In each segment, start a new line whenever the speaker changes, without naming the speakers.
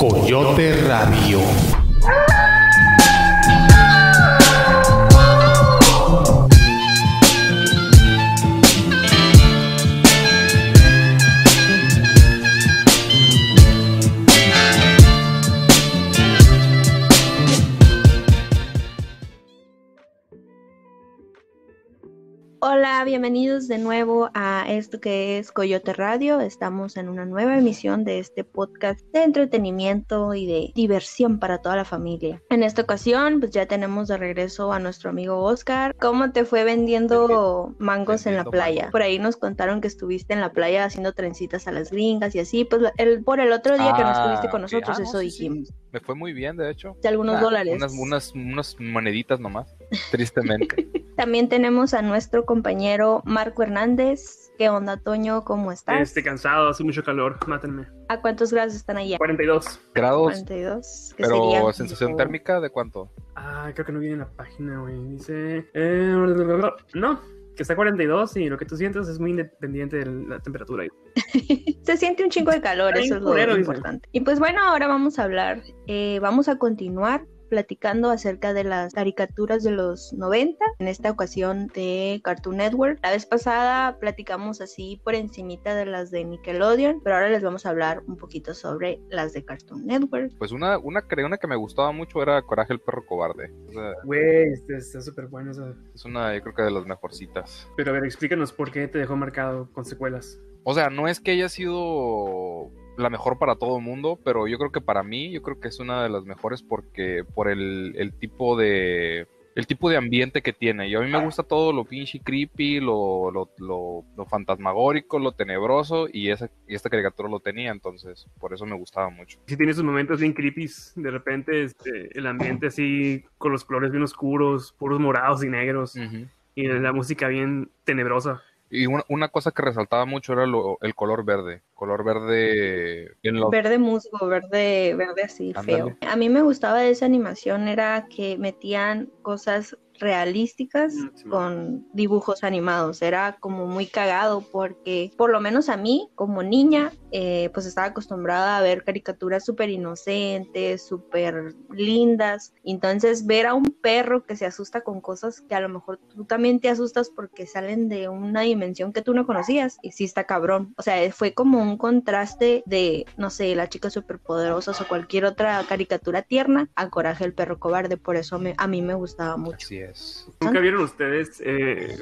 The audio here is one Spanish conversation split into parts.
Coyote Radio.
Hola, bienvenidos de nuevo a esto que es Coyote Radio. Estamos en una nueva emisión de este podcast de entretenimiento y de diversión para toda la familia. En esta ocasión, pues ya tenemos de regreso a nuestro amigo Oscar. ¿Cómo te fue vendiendo mangos en la playa? Por ahí nos contaron que estuviste en la playa haciendo trencitas a las gringas y así. Pues el, por el otro día que no
Ah,
estuviste con
ok.
nosotros,
Ah,
eso
sí, sí.
dijimos.
Me fue muy bien, de hecho.
De algunos
Ah,
dólares.
Unas, unas, unas moneditas nomás, tristemente.
También tenemos a nuestro compañero Marco Hernández. ¿Qué onda, Toño? ¿Cómo estás?
Este, cansado, hace mucho calor, mátenme.
¿A cuántos grados están allá?
42.
Grados,
42. que
pero
sería
sensación térmica de cuánto?
Ah, creo que no viene en la página, güey. Dice. eh, no, que está 42 y lo que tú sientes es muy independiente de la temperatura.
Se siente un chingo de calor,
Está
eso es lo
culero, dice.
importante. Y pues bueno, ahora vamos a hablar, eh, vamos a continuar platicando acerca de las caricaturas de los 90, en esta ocasión de Cartoon Network. La vez pasada platicamos así por encimita de las de Nickelodeon, pero ahora les vamos a hablar un poquito sobre las de Cartoon Network.
Pues una, una, creo una que me gustaba mucho era Coraje el perro cobarde. O sea,
Güey, este, está súper bueno eso.
es una, yo creo que de las mejorcitas.
Pero a ver, explícanos por qué te dejó marcado con secuelas.
O sea, no es que haya sido la mejor para todo el mundo, pero yo creo que para mí, yo creo que es una de las mejores porque por el, el tipo de el tipo de ambiente que tiene. Y a mí me gusta todo lo pinche creepy, lo, lo, lo, lo fantasmagórico, lo tenebroso, y esa, y esta caricatura lo tenía, entonces por eso me gustaba mucho.
Si tiene sus momentos bien creepy, de repente este, el ambiente así con los colores bien oscuros, puros morados y negros, y la música bien tenebrosa.
Y una, una cosa que resaltaba mucho era lo- el color verde. Color verde en los...
Verde musgo, verde, verde así feo. A mí me gustaba de esa animación era que metían cosas realísticas
Mm,
con dibujos animados. Era como muy cagado porque, por lo menos a mí, como niña, eh, pues estaba acostumbrada a ver caricaturas súper inocentes, súper lindas. Entonces, ver a un perro que se asusta con cosas que a lo mejor tú también te asustas porque salen de una dimensión que tú no conocías, y sí está cabrón. O sea, fue como un contraste de, no sé, las chicas superpoderosas o cualquier otra caricatura tierna a Coraje el perro cobarde. Por eso me- a mí me gustaba mucho.
Así es.
¿Nunca vieron ustedes eh,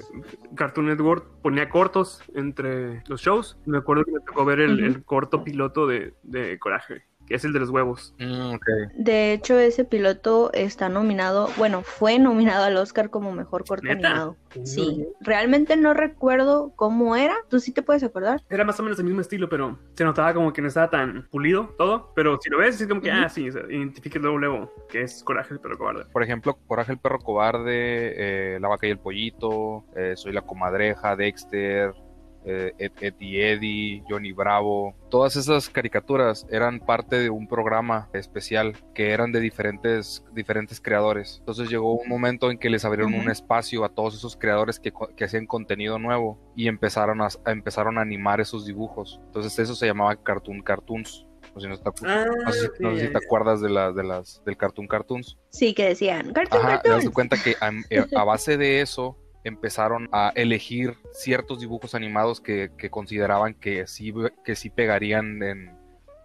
Cartoon Network ponía cortos entre los shows? Me acuerdo que me tocó ver el corto piloto de, de Coraje, que es el de los huevos.
Mm.
De hecho, ese piloto está nominado, bueno, fue nominado al Oscar como mejor corto
¿Neta?
animado. Sí, realmente no recuerdo cómo era. ¿Tú sí te puedes acordar?
Era más o menos el mismo estilo, pero se notaba como que no estaba tan pulido todo. Pero si lo ves, es como que,
Ujú.
ah, sí, o sea, identifiques luego, luego que es Coraje, pero cobarde.
Por ejemplo, Coraje el perro cobarde, eh, La vaca y el pollito, eh, Soy la comadreja, Dexter, eh, Ed, Ed y Eddie, Johnny Bravo. Todas esas caricaturas eran parte de un programa especial que eran de diferentes, diferentes creadores. Entonces llegó un momento en que les abrieron
Ujú.
un espacio a todos esos creadores que, que hacían contenido nuevo y empezaron a, a- empezaron a animar esos dibujos. Entonces eso se llamaba Cartoon Cartoons. No sé si no te, acu-
Ah,
no sé no sé si te acuerdas de, la, de las, del Cartoon Cartoons.
Sí, que decían, Cartoon
Ajá, te das cuenta que a, eh, a base de eso empezaron a elegir ciertos dibujos animados que, consideraban que sí, que sí pegarían en,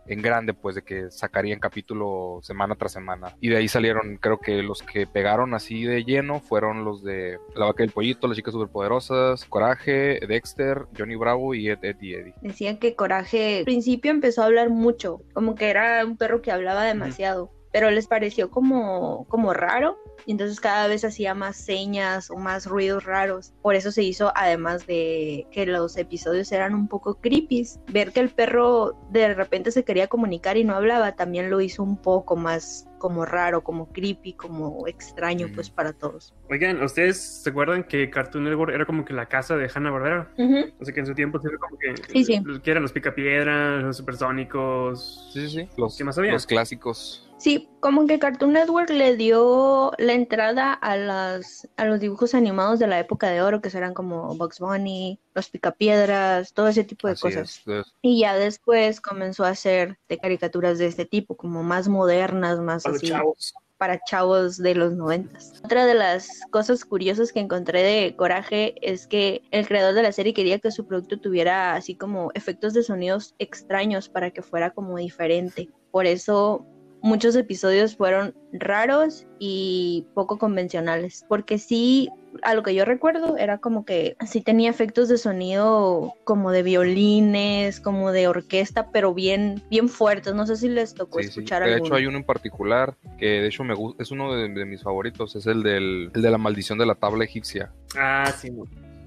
en grande, pues de que sacarían capítulo semana tras semana. Y de ahí salieron, creo que los que pegaron así de lleno fueron los de La Vaca y el Pollito, Las Chicas Superpoderosas, Coraje, Dexter, Johnny Bravo y Ed, Ed y Eddie.
Decían que Coraje al principio empezó a hablar mucho, como que era un perro que hablaba demasiado, pero les pareció como, como raro. Y entonces cada vez hacía más señas o más ruidos raros. Por eso se hizo, además de que los episodios eran un poco creepy, ver que el perro de repente se quería comunicar y no hablaba, también lo hizo un poco más como raro, como creepy, como extraño, pues para todos.
Oigan, ¿ustedes se acuerdan que Cartoon Network era como que la casa de Hanna Barbera? O sea que en su tiempo sí era como que,
Sí, sí.
que eran los Picapiedras, los Supersónicos.
Sí, sí, sí. Los,
¿Qué más había?
los clásicos.
Sí, como que Cartoon Network le dio la entrada a las a los dibujos animados de la época de oro, que eran como Bugs Bunny, los picapiedras, todo ese tipo de
Así
cosas.
es, es-
Y ya después comenzó a hacer de caricaturas de este tipo, como más modernas, más
Para
así
chavos.
para chavos de los noventas. Otra de las cosas curiosas que encontré de Coraje es que el creador de la serie quería que su producto tuviera así como efectos de sonidos extraños para que fuera como diferente. Por eso muchos episodios fueron raros y poco convencionales, porque sí, a lo que yo recuerdo, era como que sí tenía efectos de sonido como de violines, como de orquesta, pero bien, bien fuertes. No sé si les tocó
sí, sí.
escuchar
De
alguno.
hecho, hay uno en particular que de hecho me gusta, es uno de, de mis favoritos, es el, del, el de la maldición de la tabla egipcia.
Ah, sí. no.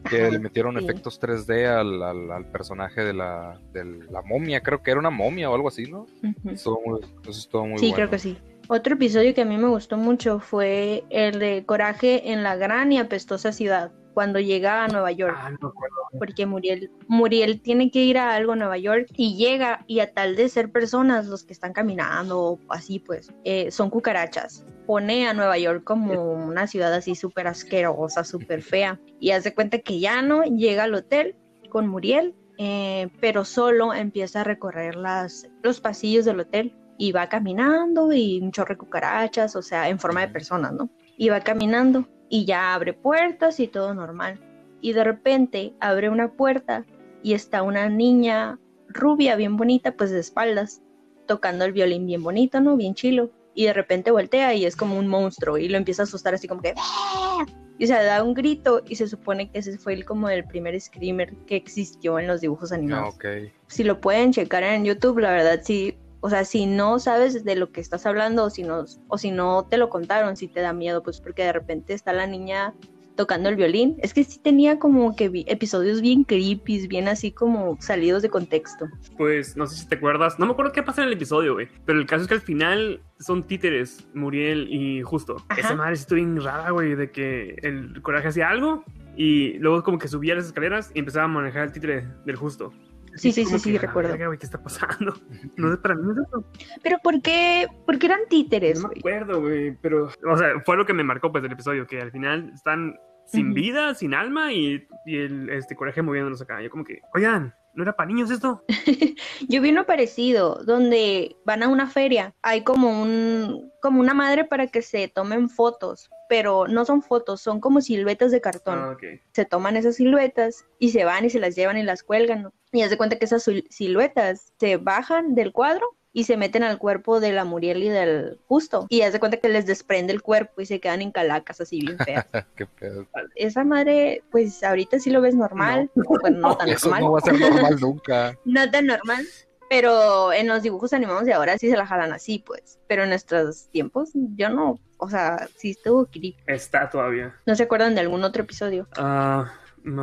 que le metieron
sí.
efectos 3D al, al- al personaje de la, de la momia, creo que era una momia o algo así, ¿no?
Ujú.
Estuvo muy- eso estuvo muy
Sí,
bueno.
creo que sí. Otro episodio que a mí me gustó mucho fue el de Coraje en la gran y apestosa ciudad, cuando llega a Nueva York,
Ah, no
porque Muriel, Muriel tiene que ir a algo a Nueva York y llega y a tal de ser personas los que están caminando o así pues, eh, son cucarachas. Pone a Nueva York como una ciudad así súper asquerosa, súper fea. Y hace cuenta que ya no llega al hotel con Muriel, eh, pero solo empieza a recorrer las, los pasillos del hotel y va caminando y un chorro de cucarachas, o sea, en forma de personas, ¿no? Y va caminando y ya abre puertas y todo normal. Y de repente abre una puerta y está una niña rubia, bien bonita, pues de espaldas, tocando el violín bien bonito, ¿no? Bien chilo. Y de repente voltea y es como un monstruo y lo empieza a asustar así como que... "¡Ah!". Y se da un grito y se supone que ese fue el, como el primer screamer que existió en los dibujos
Ah,
animados
ok.
si lo pueden checar en YouTube, la verdad sí, o sea, si no sabes de lo que estás hablando o si no, o si no te lo contaron, si te da miedo, pues porque de repente está la niña tocando el violín. Es que sí tenía como que vi- episodios bien creepy, bien así como salidos de contexto.
Pues no sé si te acuerdas. No me acuerdo qué pasa en el episodio, güey. Pero el caso es que al final son títeres, Muriel y Justo.
Ajá.
Esa madre estuvo bien rara, güey, de que el coraje hacía algo y luego como que subía las escaleras y empezaba a manejar el títere del Justo.
Sí, sí, sí, sí,
que, "A la
recuerdo.
verga, güey, ¿Qué está pasando? No sé, para mí no es eso.
Pero ¿por qué, por qué eran títeres?
No me acuerdo, güey, pero... O sea, fue lo que me marcó, pues, del episodio, que al final están sin vida, sin alma y, y el este, coraje moviéndolos acá. Yo como que, oigan, ¿no era para niños esto?
Yo vi uno parecido, donde van a una feria, hay como un, como una madre para que se tomen fotos, pero no son fotos, son como siluetas de cartón.
Ah, ok.
se toman esas siluetas y se van y se las llevan y las cuelgan, ¿no? Y haz de cuenta que esas sil- siluetas se bajan del cuadro y se meten al cuerpo de la Muriel y del Justo. Y haz de cuenta que les desprende el cuerpo y se quedan en calacas así bien feas.
Qué pedo.
Esa madre, pues ahorita sí lo ves normal, bueno, no tan
Eso
normal,
no va a ser normal nunca.
no tan normal. Pero en los dibujos animados de ahora sí se la jalan así, pues. Pero en nuestros tiempos, yo no, o sea, sí estuvo creepy.
Está todavía.
¿No se acuerdan de algún otro episodio?
Ah, me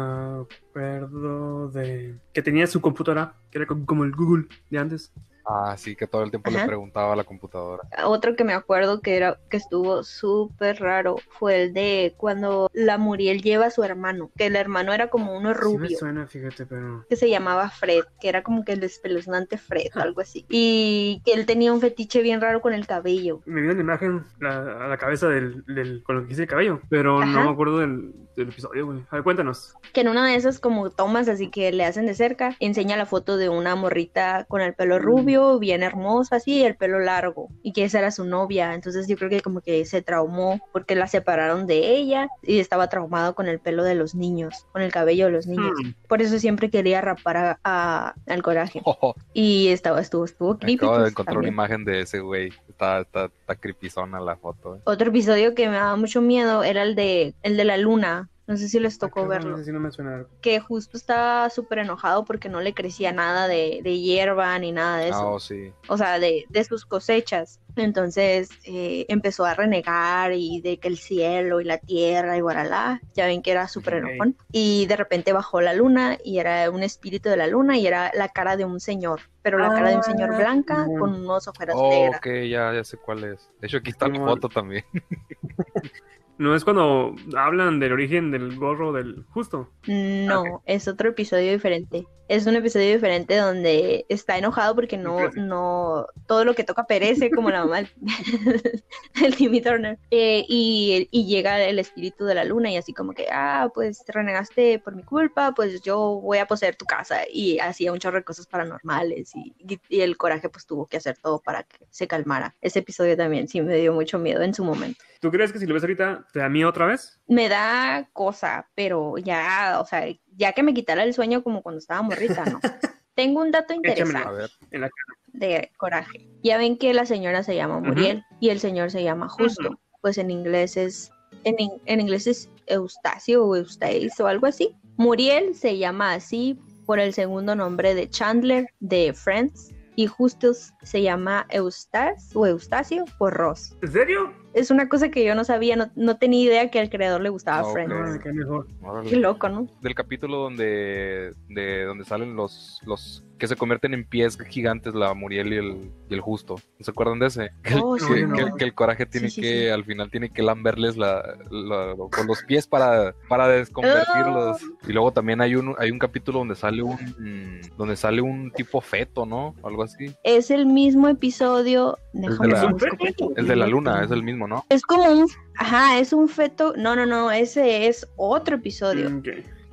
acuerdo de que tenía su computadora, que era co- como el Google de antes.
Ah, sí, que todo el tiempo
Ajá.
le preguntaba a la computadora.
Otro que me acuerdo que era que estuvo súper raro fue el de cuando la Muriel lleva a su hermano, que el hermano era como uno
Sí me
rubio,
suena, fíjate, pero...
que se llamaba Fred, que era como que el espeluznante Fred, algo así. Y que él tenía un fetiche bien raro con el cabello.
Me vino la imagen la- a la cabeza del, del- con lo que hice el cabello, pero no
Ajá.
me acuerdo del, del episodio, güey. A ver, cuéntanos.
Que en una de esas como tomas así que le hacen de cerca, enseña la foto de una morrita con el pelo
Mm.
Rubio, bien hermosa, así, el pelo largo, y que esa era su novia. Entonces yo creo que como que se traumó porque la separaron de ella y estaba traumado con el pelo de los niños, con el cabello de los niños.
Hmm,
Por eso siempre quería rapar a, a- al coraje.
Oh,
Y estaba, estuvo, estuvo creepy.
acabo de
pues,
encontrar
también.
una imagen de ese güey. Está, está, está creepyzona la foto. eh.
Otro episodio que me daba mucho miedo era el de, el de la luna. No sé si les tocó
ah,
verlo.
ese sí no me suena.
que justo estaba súper enojado porque no le crecía nada de, de hierba ni nada de
Ah,
eso,
oh, sí.
o sea, de, de sus cosechas. Entonces eh, empezó a renegar y de que el cielo y la tierra y guaralá, ya ven que era súper enojón. Y de repente bajó la luna y era un espíritu de la luna y era la cara de un señor, pero la cara de un señor
Ah,
blanca con unos ojeras
Oh,
negras.
ok, ya, ya sé cuál es. De hecho, aquí está la foto también.
No es cuando hablan del origen del gorro del justo.
No, es otro episodio diferente. Es un episodio diferente donde está enojado porque no, no, todo lo que toca perece como la mamá del- del Timmy Turner. Eh, y, y llega el espíritu de la luna y así como que, ah, pues te renegaste por mi culpa, pues yo voy a poseer tu casa. Y hacía un chorro de cosas paranormales y, y- y el coraje pues tuvo que hacer todo para que se calmara. Ese episodio también sí me dio mucho miedo en su momento.
¿Tú crees que si lo ves ahorita te da miedo otra vez?
me da cosa, pero ya, o sea, ya que me quitara el sueño como cuando estaba morrita, ¿no? Tengo un dato
A
interesante
ver,
En la
de coraje. Ya ven que la señora se llama. Muriel y el señor se llama Justo. Pues en inglés es, en, en inglés es Eustacio o Eustace o algo así. Muriel se llama así por el segundo nombre de Chandler de Friends y Justus se llama Eustace o Eustacio por Ross.
¿En serio?
Es una cosa que yo no sabía, no, no tenía idea que al creador le gustaba
Ah, ok.
Friends.
No, qué mejor.
Qué loco, ¿no?
Del capítulo donde, de, donde salen los, los que se convierten en pies gigantes, la Muriel y el, y el Justo. ¿No se acuerdan de ese? Que,
Oh,
que-
sí,
que-
no.
que el coraje tiene
sí,
que,
sí.
al final tiene que lamberles la, la- con los pies para, para desconvertirlos.
Oh.
Y luego también hay un, hay un capítulo donde sale un, donde sale un tipo feto, ¿no? Algo así.
Es el mismo episodio.
de El de la luna, es el mismo, ¿no?
Es como un. Ajá, es un feto. No, no, no. Ese es otro episodio
Mm,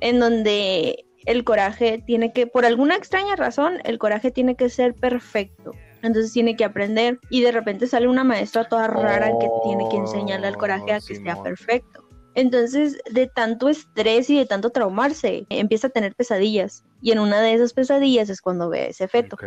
en donde el coraje tiene que, por alguna extraña razón, el coraje tiene que ser perfecto. Entonces tiene que aprender y de repente sale una maestra toda rara que tiene que enseñarle al coraje a que sea perfecto. Entonces, de tanto estrés y de tanto traumarse, empieza a tener pesadillas. Y en una de esas pesadillas es cuando ve ese feto.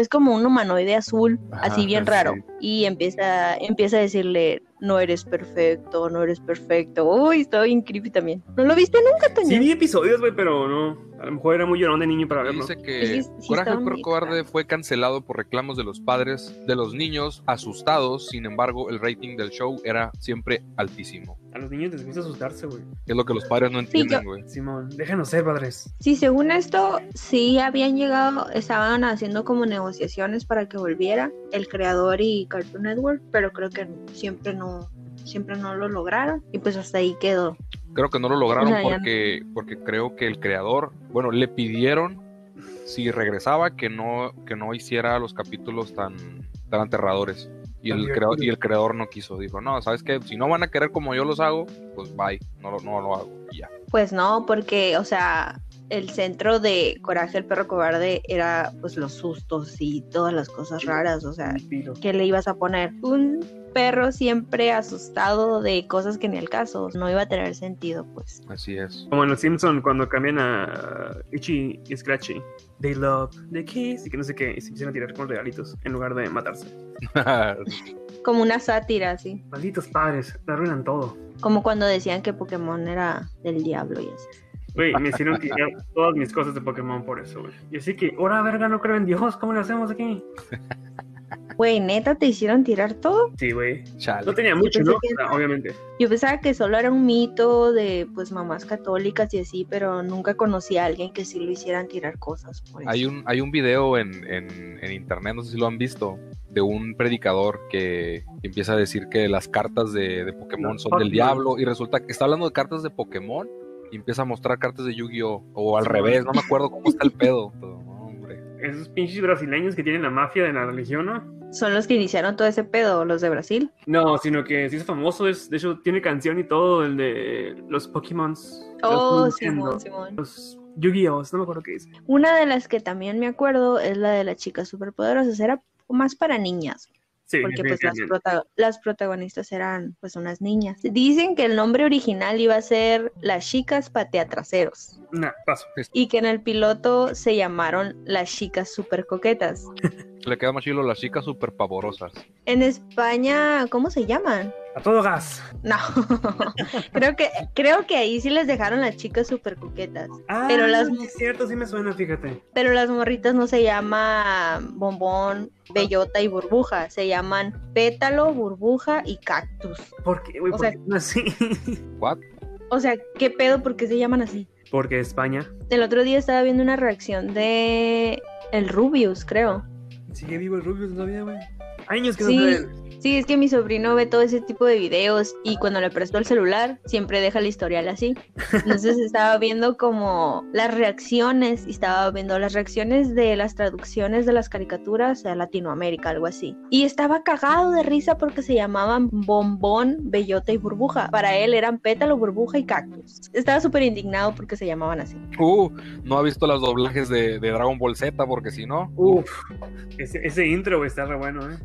Es como un humanoide azul,
Ajá,
así bien
sí.
raro. Y empieza, empieza a decirle, no eres perfecto, no eres perfecto. Uy, está bien creepy también. ¿No lo viste nunca, Toño?
Sí vi episodios, güey, pero no. A lo mejor era muy llorón de niño para verlo.
Dice que
Sí, sí
Coraje el perro cobarde fue cancelado por reclamos de los padres de los niños asustados. Sin embargo, el rating del show era siempre altísimo.
A los niños les gusta asustarse, güey.
Es lo que los padres no entienden, güey.
Simón, déjanos ser, padres.
Sí, según esto, sí habían llegado, estaban haciendo como negociaciones para que volviera el creador y Cartoon Network, pero creo que siempre no, siempre no lo lograron y pues hasta ahí quedó.
Creo que no lo lograron
O sea,
porque, porque creo que el creador, bueno, le pidieron si regresaba que no, que no hiciera los capítulos tan, tan aterradores. Y el, creador, y el creador no quiso, dijo, no, ¿sabes qué? Si no van a querer como yo los hago, pues bye, no, lo- no lo hago. Y ya.
Pues no, porque, o sea, el centro de Coraje el perro cobarde era pues los sustos y todas las cosas raras, o sea. ¿qué le ibas a poner? Un perro siempre asustado de cosas que ni al caso, no iba a tener sentido, pues.
Así es.
Como en los Simpsons cuando cambian a Itchy y Scratchy. They love the kiss y que no sé qué. Y se empiezan a tirar con regalitos en lugar de matarse.
Como una sátira, así.
Malditos padres, te arruinan todo.
Como cuando decían que Pokémon era del diablo y así.
Güey, me hicieron tirar todas mis cosas de Pokémon por eso, güey. Y así que, ahora verga, no creo en Dios. ¿Cómo le hacemos aquí?
Güey, neta, ¿te hicieron tirar todo?
Sí, güey. No tenía mucho, ¿no?
que-
O sea, obviamente.
Yo pensaba que solo era un mito de pues mamás católicas y así, pero nunca conocí a alguien que sí lo hicieran tirar cosas. Por eso.
Hay un, hay un video en, en- en internet, no sé si lo han visto, de un predicador que empieza a decir que las cartas de, de Pokémon
Los
son del diablo y resulta que está hablando de cartas de Pokémon y empieza a mostrar cartas de Yu-Gi-Oh! o al revés, no me acuerdo cómo está el pedo. pero, no, hombre.
Esos pinches brasileños que tienen la mafia de la religión, ¿no?
Son los que iniciaron todo ese pedo, los de Brasil.
No, sino que sí es famoso. Es, de hecho, tiene canción y todo, el de los Pokémon.
Oh,
los,
Simón, Simón.
los Yu-Gi-Oh! No me acuerdo qué dice.
Una de las que también me acuerdo es la de las chicas superpoderosas. Era más para niñas,
Sí,
porque pues las, prota- las protagonistas eran pues unas niñas. Dicen que el nombre original iba a ser Las chicas pateatraseros
Nah, paso.
y que en el piloto se llamaron Las chicas super coquetas.
Le queda más chilo las chicas súper pavorosas.
En España, ¿cómo se llaman?
A todo gas.
No, creo que creo que ahí sí les dejaron las chicas super coquetas.
Ah,
Pero las-
sí es cierto, sí me suena, fíjate.
Pero las morritas no se llaman bombón, bellota y burbuja, se llaman pétalo, burbuja y cactus.
¿Por qué?
O
¿Por
sea-
qué son así?
¿What?
O sea, ¿qué pedo? ¿Por qué se llaman así?
Porque España
El otro día estaba viendo una reacción de el Rubius, creo.
sigue vivo el Rubius todavía, güey. Años que
Sí.
no.
Sí, es que mi sobrino ve todo ese tipo de videos y cuando le presto el celular siempre deja el historial así. Entonces estaba viendo como las reacciones y estaba viendo las reacciones de las traducciones de las caricaturas a Latinoamérica, algo así. Y estaba cagado de risa porque se llamaban bombón, bellota y burbuja. Para él eran pétalo, burbuja y cactus. Estaba súper indignado porque se llamaban así.
Uh, no ha visto los doblajes de, de Dragon Ball Z porque si no.
Uf, ese, ese intro, está re bueno, ¿eh?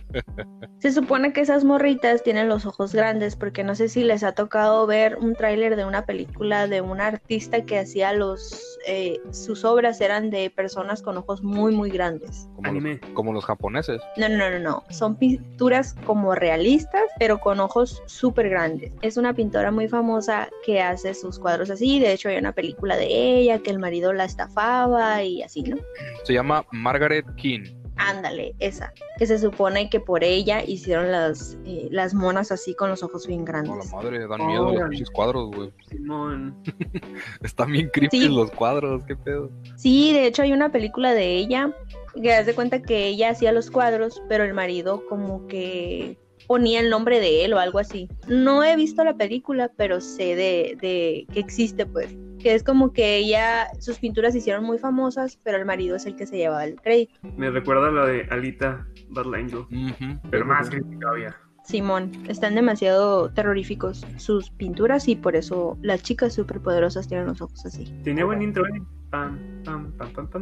Se supone que esas morritas tienen los ojos grandes porque no sé si les ha tocado ver un tráiler de una película de un artista que hacía los eh, sus obras eran de personas con ojos muy muy grandes.
Como,
Anime.
los, como los japoneses.
No, no, no, no, son pinturas como realistas pero con ojos súper grandes. Es una pintora muy famosa que hace sus cuadros así, de hecho hay una película de ella que el marido la estafaba y así, ¿no?
Se llama Margaret King.
Ándale, esa, que se supone que por ella hicieron las, eh, las monas así con los ojos bien
No, la
grandes.
madre, dan miedo los cuadros, güey.
Simón.
Están bien creepy
Sí.
los cuadros, qué pedo.
Sí, de hecho hay una película de ella que hace cuenta que ella hacía los cuadros, pero el marido como que ponía el nombre de él o algo así. No he visto la película, pero sé de, de que existe, pues. Que es como que ella, sus pinturas se hicieron muy famosas, pero el marido es el que se llevaba el crédito.
Me recuerda a la de Alita Battle Angel.
Ujú.
Pero más creepy todavía.
Simón, están demasiado terroríficos sus pinturas y por eso las chicas superpoderosas tienen los ojos así.
Tenía buen intro, ¿eh? Pam, pam,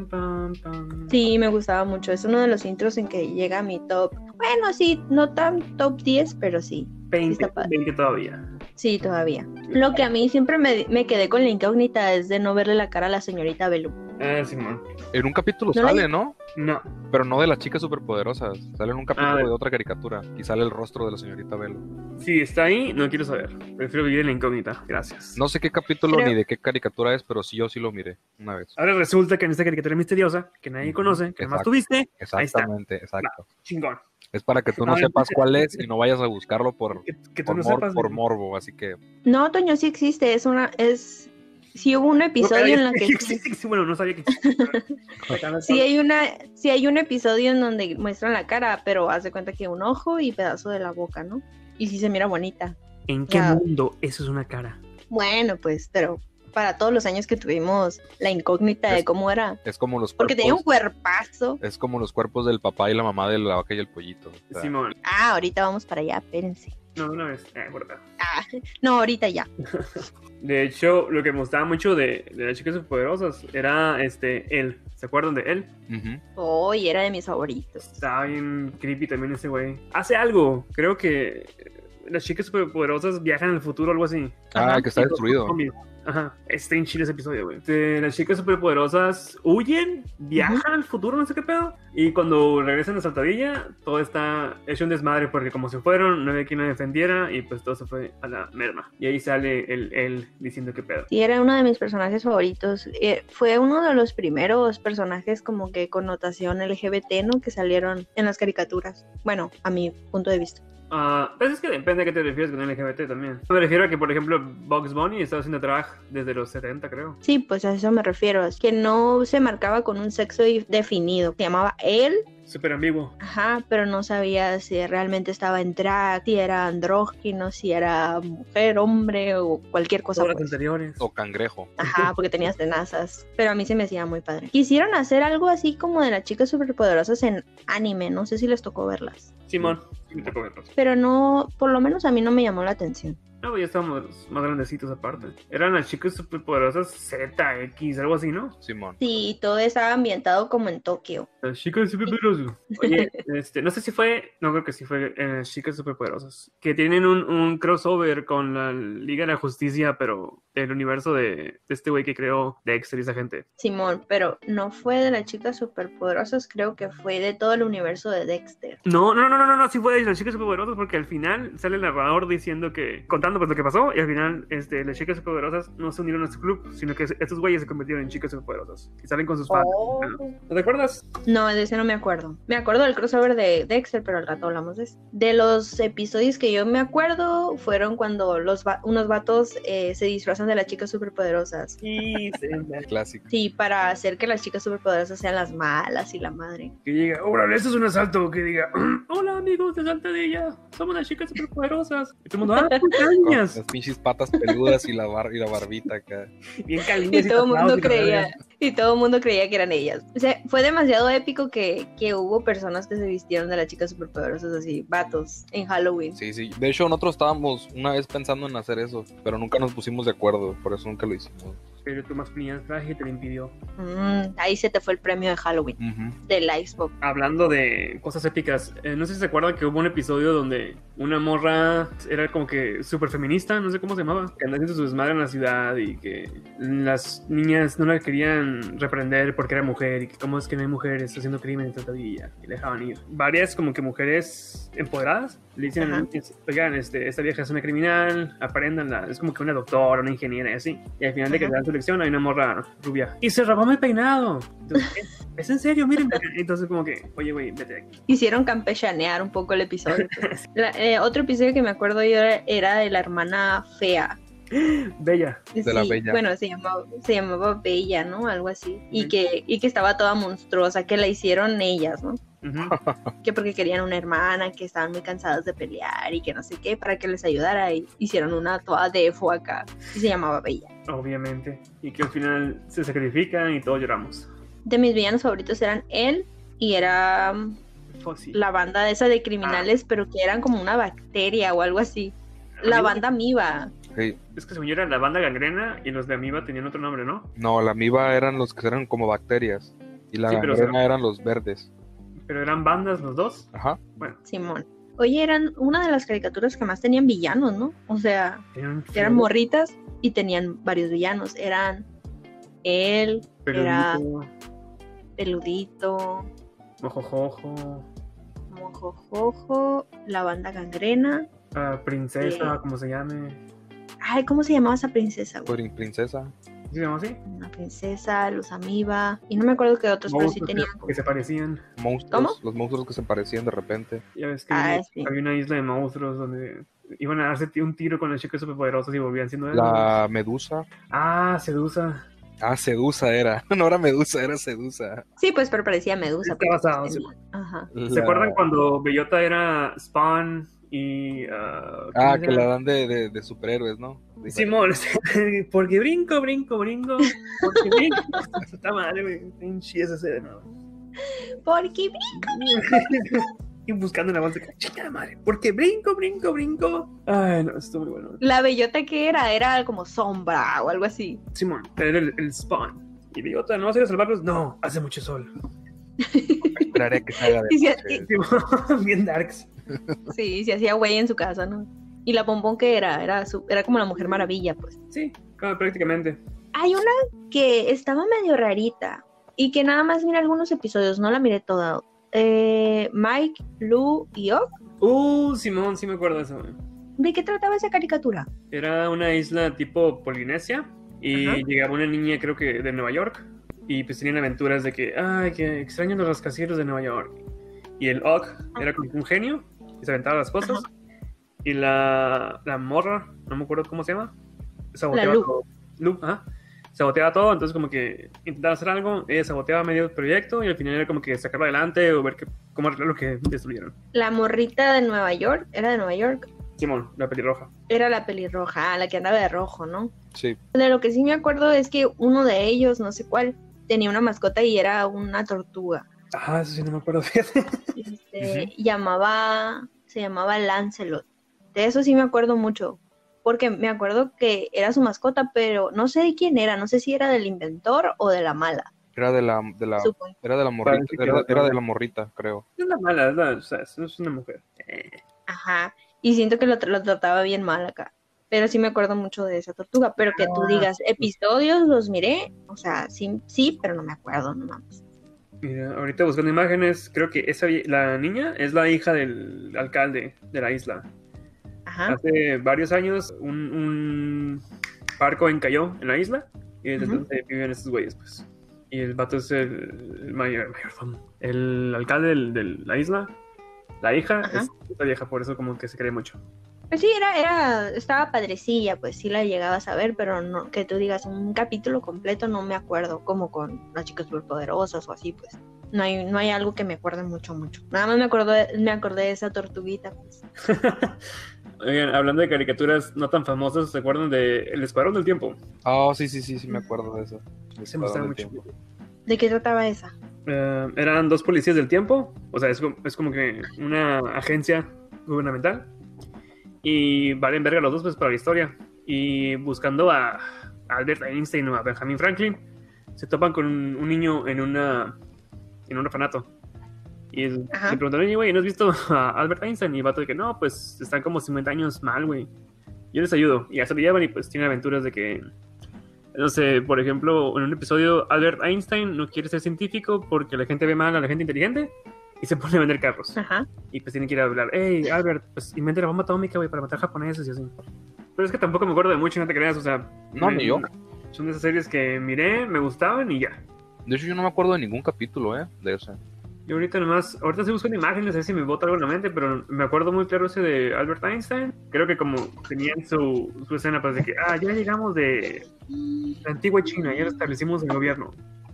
pam.
Sí, me gustaba mucho. Es uno de los intros en que llega a mi top. Bueno, sí, no tan top 10, pero sí.
20,
está padre.
20 todavía.
Sí, todavía. Lo que a mí siempre me, me quedé con la incógnita es de no verle la cara a la señorita Belu.
Ah, Simón.
En un capítulo
¿No la-
sale, ¿no?
No.
Pero no de las chicas superpoderosas. Sale en un capítulo
Ah, de-
otra caricatura. Y sale el rostro de la señorita Bell.
Si está ahí, no quiero saber. Prefiero vivir en la incógnita. Gracias.
No sé qué capítulo
Creo-
ni de qué caricatura es, pero sí yo sí lo miré una vez.
Ahora resulta que en esta caricatura misteriosa, que nadie conoce, que más
exacto.
tuviste, ahí está.
Exactamente, exacto.
Chingón.
Es para que tú no sepas cuál es y no vayas a buscarlo por,
Que, que tú
por,
no
mor-
sepas.
por
güey.
morbo. Así que
No, Toño, sí existe. Es una. Es. Sí hubo un episodio en la que.
Sí, sí, sí, bueno, no sabía que existía.
Sí hay una, sí hay un episodio en donde muestran la cara, pero haz de cuenta que un ojo y pedazo de la boca, ¿no? Y sí se mira bonita.
¿En qué
Ya.
mundo eso es una cara?
Bueno, pues, pero para todos los años que tuvimos la incógnita de cómo era.
es como los
Porque tenía un
cuerpos.
cuerpazo.
Es como los cuerpos del papá y la mamá de la vaca y el pollito. o sea,
Simón.
Ah, ahorita vamos para allá, espérense.
No, una vez. Eh, verdad.
Ah, no, ahorita ya.
De hecho, lo que me gustaba mucho de, de las chicas superpoderosas era este él. ¿Se acuerdan de él?
ujú.
Oh, y era de mis favoritos.
Estaba bien creepy también ese güey. Hace algo. Creo que las chicas superpoderosas viajan al futuro o algo así.
Ah,
Ajá.
que está
los
destruido.
zombies. Ajá, está en chile ese episodio, güey. Este, las chicas superpoderosas huyen, viajan al futuro, no sé qué pedo. Y cuando regresan a Saltadilla, todo está hecho un desmadre porque como se fueron, no había quien la defendiera y pues todo se fue a la merma. Y ahí sale el, él diciendo qué pedo.
Sí, era uno de mis personajes favoritos. Eh, fue uno de los primeros personajes como que con notación LGBT, ¿no? Que salieron en las caricaturas. Bueno, a mi punto de vista.
Ah, pues es que depende a qué te refieres con LGBT también. Me refiero a que, por ejemplo, Bugs Bunny estaba haciendo drag desde los 70, creo.
Sí, pues a eso me refiero. Es que no se marcaba con un sexo definido. Se llamaba él,
Súper ambiguo.
ajá, pero no sabía si realmente estaba en drag, si era andrógino, si era mujer, hombre o cualquier cosa. Pues.
anteriores.
O cangrejo.
Ajá, porque tenías tenazas. Pero a mí se me hacía muy padre. Quisieron hacer algo así como de las chicas superpoderosas en anime. No sé si les tocó verlas.
Simón, sí me tocó verlos.
Pero no, por lo menos a mí no me llamó la atención.
No, pues ya estábamos más grandecitos aparte. Eran las chicas superpoderosas ZX, algo así, ¿no?
Simón.
Sí, todo estaba ambientado como en Tokio.
Las chicas superpoderosas. Oye, este, no sé si fue, no creo que sí fue en las chicas superpoderosas. Que tienen un, un crossover con la Liga de la Justicia, pero el universo de, de este güey que creó Dexter y esa gente.
Simón, pero no fue de las chicas superpoderosas, creo que fue de todo el universo de Dexter.
No, no, no, no, no, no, sí fue de las chicas superpoderosas porque al final sale el narrador diciendo que, contando pues lo que pasó, y al final este, las chicas superpoderosas no se unieron a su club, sino que estos güeyes se convirtieron en chicas superpoderosas. Y salen con sus fans. ¿No te acuerdas?
No, de ese no me acuerdo. Me acuerdo del crossover de Dexter, pero al rato hablamos de eso. De los episodios que yo me acuerdo fueron cuando los va- unos vatos eh, se disfrazan de las chicas superpoderosas.
Sí, sí,
Clásico.
Sí, para hacer que las chicas superpoderosas sean las malas y la madre.
Que diga, órale, esto es un asalto. Que diga, hola amigos de Saltadilla, somos las chicas superpoderosas. Y todo el mundo, ah,
Con
cañas.
las pinches patas peludas y la, bar- y la barbita acá.
Bien calientes.
Y todo el mundo creía, y todo el mundo creía que eran ellas. O sea, fue demasiado épico que, que hubo personas que se vistieron de las chicas superpoderosas así, vatos, en Halloween.
Sí, sí. De hecho, nosotros estábamos una vez pensando en hacer eso, pero nunca nos pusimos de acuerdo, por eso nunca lo hicimos.
Pero tu masculinidad traje te lo impidió.
Mm, ahí se te fue el premio de Halloween,
Ujú.
del Xbox.
Hablando de cosas épicas, eh, no sé si se acuerdan que hubo un episodio donde una morra era como que súper feminista, no sé cómo se llamaba, que andaba haciendo su desmadre en la ciudad y que las niñas no la querían reprender porque era mujer y que cómo es que no hay mujeres haciendo en Tratadilla y la dejaban ir. Varias como que mujeres empoderadas le dicen
Ajá.
oigan, este, esta vieja es una criminal, apréndanla, es como que una doctora, una ingeniera y así. Y al final de que te dan su lección hay una morra rubia. Y se robó mi peinado. Entonces, "¿Es- ¿Es en serio? Miren. Entonces como que, oye, güey, vete aquí.
Hicieron campechanear un poco el episodio. pues. La- eh, otro episodio que me acuerdo yo era, era de la hermana fea.
Bella.
De la Bella.
Bueno, se llamaba, se llamaba Bella, ¿no? Algo así. Y que, y que estaba toda monstruosa, que la hicieron ellas, ¿no? Que porque querían una hermana, que estaban muy cansadas de pelear y que no sé qué, para que les ayudara y hicieron una toda defo acá y se llamaba Bella.
Obviamente. Y que al final se sacrifican y todos lloramos.
De mis villanos favoritos eran él y era mm, la banda esa de criminales, pero que eran como una bacteria o algo así. La banda Miva.
Sí.
Es que según yo era la banda gangrena y los de Amiba tenían otro nombre, ¿no?
No, la amiba eran los que eran como bacterias. Y la
Sí, pero
gangrena eran los verdes.
Pero eran bandas los dos.
Ajá.
Bueno,
Simón. Oye, eran una de las caricaturas que más tenían villanos, ¿no? O sea,
tenían
eran morritas y tenían varios villanos. Eran él, era
peludito,
Peludito,
mojojojo,
Mojojojo, la banda gangrena.
ah, princesa,
Sí.
como se llame.
Ay, ¿cómo se llamaba esa princesa? güey?
Prin- Princesa.
¿Sí se llama así?
Una princesa, los amiba. Y no me acuerdo qué otros, pero sí
Monstruos
tenían.
que- que se parecían.
Monstruos.
¿Cómo?
Los monstruos que se parecían de repente.
Ya ves que
Ah,
había-
sí.
había una isla de monstruos donde iban a darse un tiro con las chicas superpoderosas y volvían siendo ellos.
La medusa.
Ah, Sedusa.
Ah, Sedusa era. No era Medusa, era Sedusa.
Sí, pues, pero parecía medusa.
Está basado, sí.
Ajá.
¿Se acuerdan cuando Bellota era Spawn y... ah,
Ah,
¿cómo
que la dan de, de, de superhéroes, ¿no? De-
Simón, porque brinco, brinco, brinco, porque brinco. Está madre, güey. Pinche esa serie, no.
Porque
y buscando en la bolsa, chica madre, porque brinco, brinco, brinco. Ay, no, esto muy bueno.
la bellota que era, era como sombra o algo así.
Simón, era el, el Spawn. Y Bellota, ¿no vas a ir a salvarlos? No, hace mucho sol.
Esperaré que salga de
Y si-
bien darks.
Sí, se hacía güey en su casa, ¿no? Y la bombón que era, era, su- era como la mujer maravilla, pues.
Sí, claro, prácticamente.
Hay una que estaba medio rarita y que nada más miré algunos episodios, no la miré toda. Eh, Mike, Lou y Ock.
Uh, Simón, sí me acuerdo de eso.
¿De qué trataba esa caricatura?
Era una isla tipo Polinesia y
Ajá.
llegaba una niña, creo que de Nueva York, y pues tenían aventuras de que, ay, que extraño los rascacielos de Nueva York. Y el Ock era como un genio y se aventaba las cosas. Y la, la morra, no me acuerdo cómo se llama, saboteaba todo. Lu, ajá. Saboteaba todo, entonces como que intentaba hacer algo, ella saboteaba medio proyecto y al final era como que sacarlo adelante o ver que, cómo arreglar lo que destruyeron.
La morrita de Nueva York, era de Nueva York,
Simón, la pelirroja.
era la pelirroja, ah, la que andaba de rojo, ¿no?
Sí.
De lo que sí me acuerdo es que uno de ellos, no sé cuál, tenía una mascota y era una tortuga.
Ah, eso sí no me acuerdo, fíjate.
Este, llamaba, se llamaba Lancelot. De eso sí me acuerdo mucho, porque me acuerdo que era su mascota, pero no sé de quién era, no sé si era del inventor o de la mala.
Era de la, de la,
supongo.
era de la morrita, era, de la morrita, creo.
Es la mala, es, la, o sea, es una mujer. Eh,
Ajá. Y siento que lo, tra- lo trataba bien mal acá. Pero sí me acuerdo mucho de esa tortuga. Pero que tú
Ah.
digas, episodios los miré. O sea, sí, sí, pero no me acuerdo, no mames.
Mira, ahorita buscando imágenes, creo que esa la niña es la hija del alcalde de la isla.
Ajá.
Hace varios años un, un barco encalló en la isla y desde
Ujú.
entonces viven estos güeyes, pues. Y el vato es el, el mayor, mayordomo, el alcalde de la isla. La hija
Ajá.
es esta vieja, por eso como que se cree mucho.
Pues sí, era, era, estaba padrecilla, pues sí la llegabas a ver, pero no, que tú digas un capítulo completo, no me acuerdo, como con las chicas superpoderosas o así, pues. No hay, no hay algo que me acuerde mucho, mucho. Nada más me acuerdo de- me acordé de esa tortuguita, pues.
Oigan, hablando de caricaturas no tan famosas, ¿se acuerdan de El Escuadrón del Tiempo?
Oh, sí, sí, sí, sí, me acuerdo de eso.
Se me gustaba mucho.
tiempo.
¿De qué trataba esa?
Eh, eran dos policías del tiempo, o sea, es como, es como que una agencia gubernamental y valen verga los dos pues para la historia y buscando a Albert Einstein o a Benjamin Franklin se topan con un, un niño en una en un orfanato y le preguntan, oye, güey, ¿no has visto a Albert Einstein? Y el vato de que no, pues están como 50 años mal, güey. Yo les ayudo. Y ya se lo llevan y pues tienen aventuras de que no sé, por ejemplo, en un episodio, Albert Einstein no quiere ser científico porque la gente ve mal a la gente inteligente y se pone a vender carros.
Ajá.
Y pues tienen que ir a hablar, hey, Albert, pues inventa la bomba atómica, güey, para matar japoneses y así. Pero es que tampoco me acuerdo de mucho, no te creas, o sea.
No,
me-
ni yo.
Son de esas series que miré, me gustaban y ya.
De hecho, yo no me acuerdo de ningún capítulo, ¿eh? De ese.
Yo ahorita nomás, ahorita estoy buscando imágenes, a ver si me bota algo en la mente, pero me acuerdo muy claro ese de Albert Einstein. Creo que como tenían su, su escena, pues de que, ah, ya llegamos de la antigua China, ya establecimos el gobierno.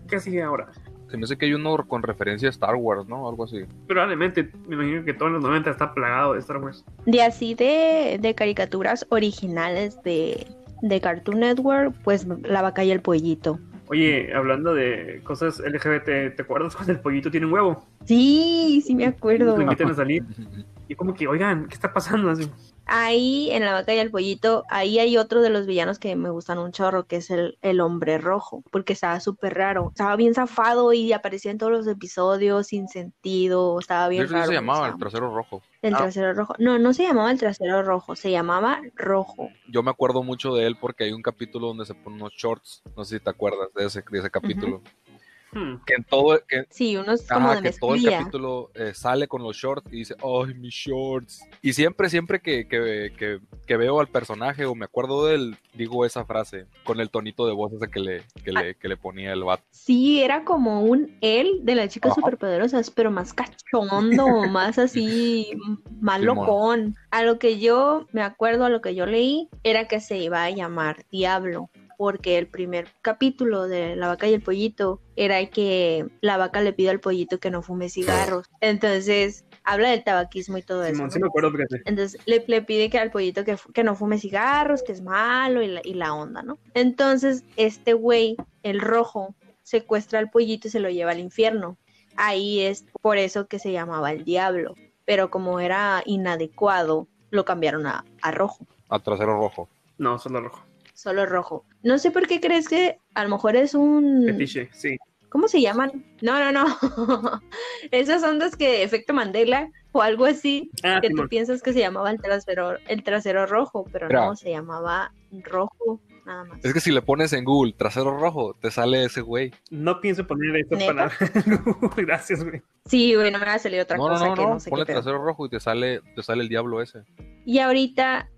¿Qué sigue ahora?
Se me hace que hay uno con referencia a Star Wars, ¿no? Algo así.
Probablemente, me imagino que todo en los 90 está plagado de Star Wars.
De así de, de caricaturas originales de, de Cartoon Network, pues La vaca y el pollito.
Oye, hablando de cosas LGBT, ¿te acuerdas cuando el pollito tiene un huevo?
Sí, sí me acuerdo.
Lo invitan a salir. Y como que, oigan, ¿qué está pasando? Así,
Ahí en La vaca y el pollito, ahí hay otro de los villanos que me gustan un chorro, que es el, el hombre rojo, porque estaba súper raro. Estaba bien zafado y aparecía en todos los episodios sin sentido. Estaba bien raro.
se llamaba el trasero rojo.
El
Ah.
trasero rojo. No, no se llamaba el trasero rojo, se llamaba rojo.
Yo me acuerdo mucho de él porque hay un capítulo donde se ponen unos shorts. No sé si te acuerdas de ese, de ese capítulo.
Hmm,
Que en todo, que,
Sí, unos como
Ajá,
de
que todo el capítulo eh, sale con los shorts y dice, ¡ay, mis shorts! Y siempre, siempre que, que, que, que veo al personaje o me acuerdo de él, digo esa frase con el tonito de voz ese que le, que le, que le ponía el vato.
Sí, era como un él de las chicas
Ajá.
superpoderosas, pero más cachondo, más así, más
Simón.
locón. A lo que yo me acuerdo, a lo que yo leí, era que se iba a llamar Diablo, porque el primer capítulo de La vaca y el pollito era que la vaca le pide al pollito que no fume cigarros. Entonces, habla del tabaquismo y todo eso.
Simón,
¿no?
sí me acuerdo, fíjate.
Entonces le, le pide que al pollito que, que no fume cigarros, que es malo y la, y la onda, ¿no? Entonces este güey, el rojo, secuestra al pollito y se lo lleva al infierno. Ahí es por eso que se llamaba el diablo. Pero como era inadecuado, lo cambiaron a, a rojo,
A trasero rojo.
No, solo rojo.
Solo rojo. No sé por qué crees que a lo mejor es un...
Fetiche, sí.
¿Cómo se llaman? No, no, no. Esas ondas que efecto Mandela o algo así.
Ah,
que tú piensas que se llamaba el trasero, el trasero rojo, pero
Mira.
no, se llamaba rojo nada más.
Es que si le pones en Google trasero rojo, te sale ese güey.
No pienso poner esta
¿Neta?
palabra. Gracias, güey.
Sí, güey, no me va a salir otra
No, no,
cosa
no,
que
no.
no sé
Ponle trasero rojo y te sale, te sale el diablo ese.
Y ahorita,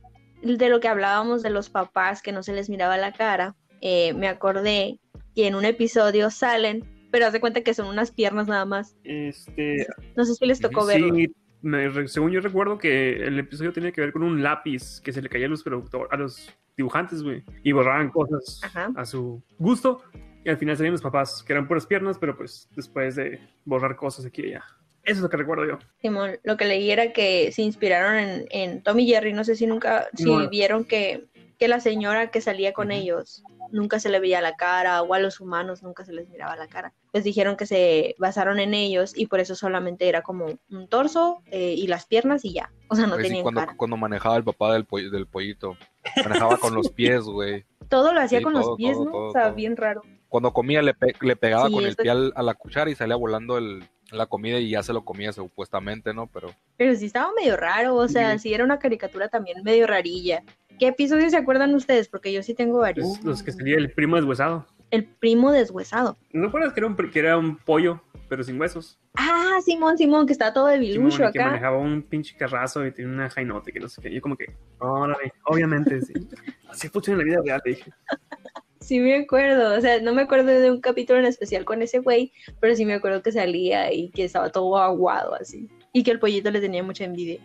de lo que hablábamos de los papás que no se les miraba la cara, eh, me acordé que en un episodio salen, pero haz de cuenta que son unas piernas nada más.
Este,
No sé si les tocó
Ujú,
verlo.
sí, me- según yo recuerdo que el episodio tenía que ver con un lápiz que se le caía a los, a los dibujantes, güey, y borraban cosas
Ajá.
a su gusto. Y al final salían los papás, que eran puras piernas, pero pues después de borrar cosas aquí y allá. Eso es lo que recuerdo yo.
Simón, lo que leí era que se inspiraron en, en Tom y Jerry. No sé si nunca, si vieron que, que la señora que salía con ellos nunca se le veía la cara, o a los humanos nunca se les miraba la cara. Les dijeron que se basaron en ellos y por eso solamente era como un torso eh, y las piernas y ya. O sea, no
Güey, sí,
tenían
cuando,
cara.
cuando manejaba el papá del, poll- del pollito. Manejaba con los pies, güey.
Todo lo hacía
Sí,
con
todo,
los pies,
todo,
¿no?
todo,
o sea,
todo.
bien raro.
Cuando comía le, pe- le pegaba
Sí,
con el pie al- a la cuchara y salía volando el, la comida y ya se lo comía supuestamente, ¿no? Pero
Pero sí estaba medio raro, o sea,
Ujú.
sí era una caricatura también medio rarilla. ¿Qué episodios se acuerdan ustedes? Porque yo sí tengo varios.
Los, los que salía el primo deshuesado.
El primo deshuesado.
¿No recuerdas que era un, que era un pollo, pero sin huesos?
Ah, Simón, Simón, que está todo de
Simón,
bilucho
y que
acá.
manejaba un pinche carrazo y tenía una jainote que no sé qué. Yo como que, órale, obviamente, sí. Así funciona en la vida real, dije.
Sí me acuerdo, o sea, no me acuerdo de un capítulo en especial con ese güey, pero sí me acuerdo que salía y que estaba todo aguado así. Y que el pollito le tenía mucha envidia.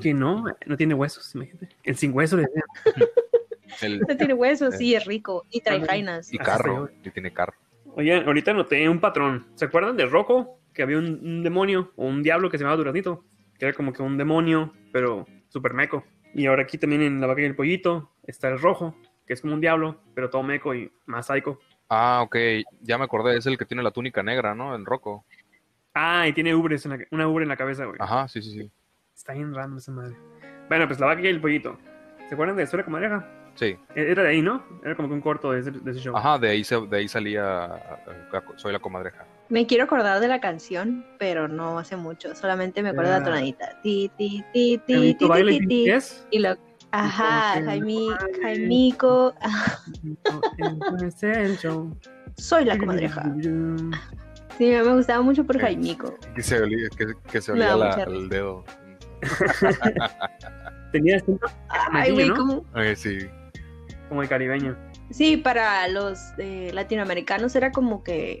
Que no, no tiene huesos, imagínate. El sin hueso le.
El-
No tiene huesos, sí, es rico. Y trae jainas.
y
Ah,
carro, y tiene carro.
Oye, ahorita noté un patrón. ¿Se acuerdan de Rocco? Que había un, un demonio o un diablo que se llamaba Duraznito. Que era como que un demonio, pero súper meco. Y ahora aquí también en la vaca y el pollito está el rojo, que es como un diablo, pero todo meco y más psycho.
Ah, ok, ya me acordé, es el que tiene la túnica negra, ¿no? En Rocco.
Ah, y tiene ubres en la, una ubre en la cabeza, güey.
Ajá, sí, sí, sí.
Está bien random esa madre. Bueno, pues la vaca y el pollito. ¿Se acuerdan de Historia Comadreja?
Sí,
Era de ahí, ¿no? Era como que un corto de ese, de ese show.
ajá, de ahí, se- de ahí salía Soy la comadreja.
Me quiero acordar de la canción, pero no hace mucho. Solamente me acuerdo de
Ah.
la tonadita. Ti, ti, ti, ti, ti,
y
ti, ti. Ajá,
baile.
Jaimico. Soy la comadreja. Sí, me gustaba mucho por
Sí.
Jaimico.
Que se olía, que, que se olía la- el dedo.
Tenía acento
Ay, güey,
¿no?
como.
Eh, sí.
como el caribeño.
Sí, para los eh, latinoamericanos era como que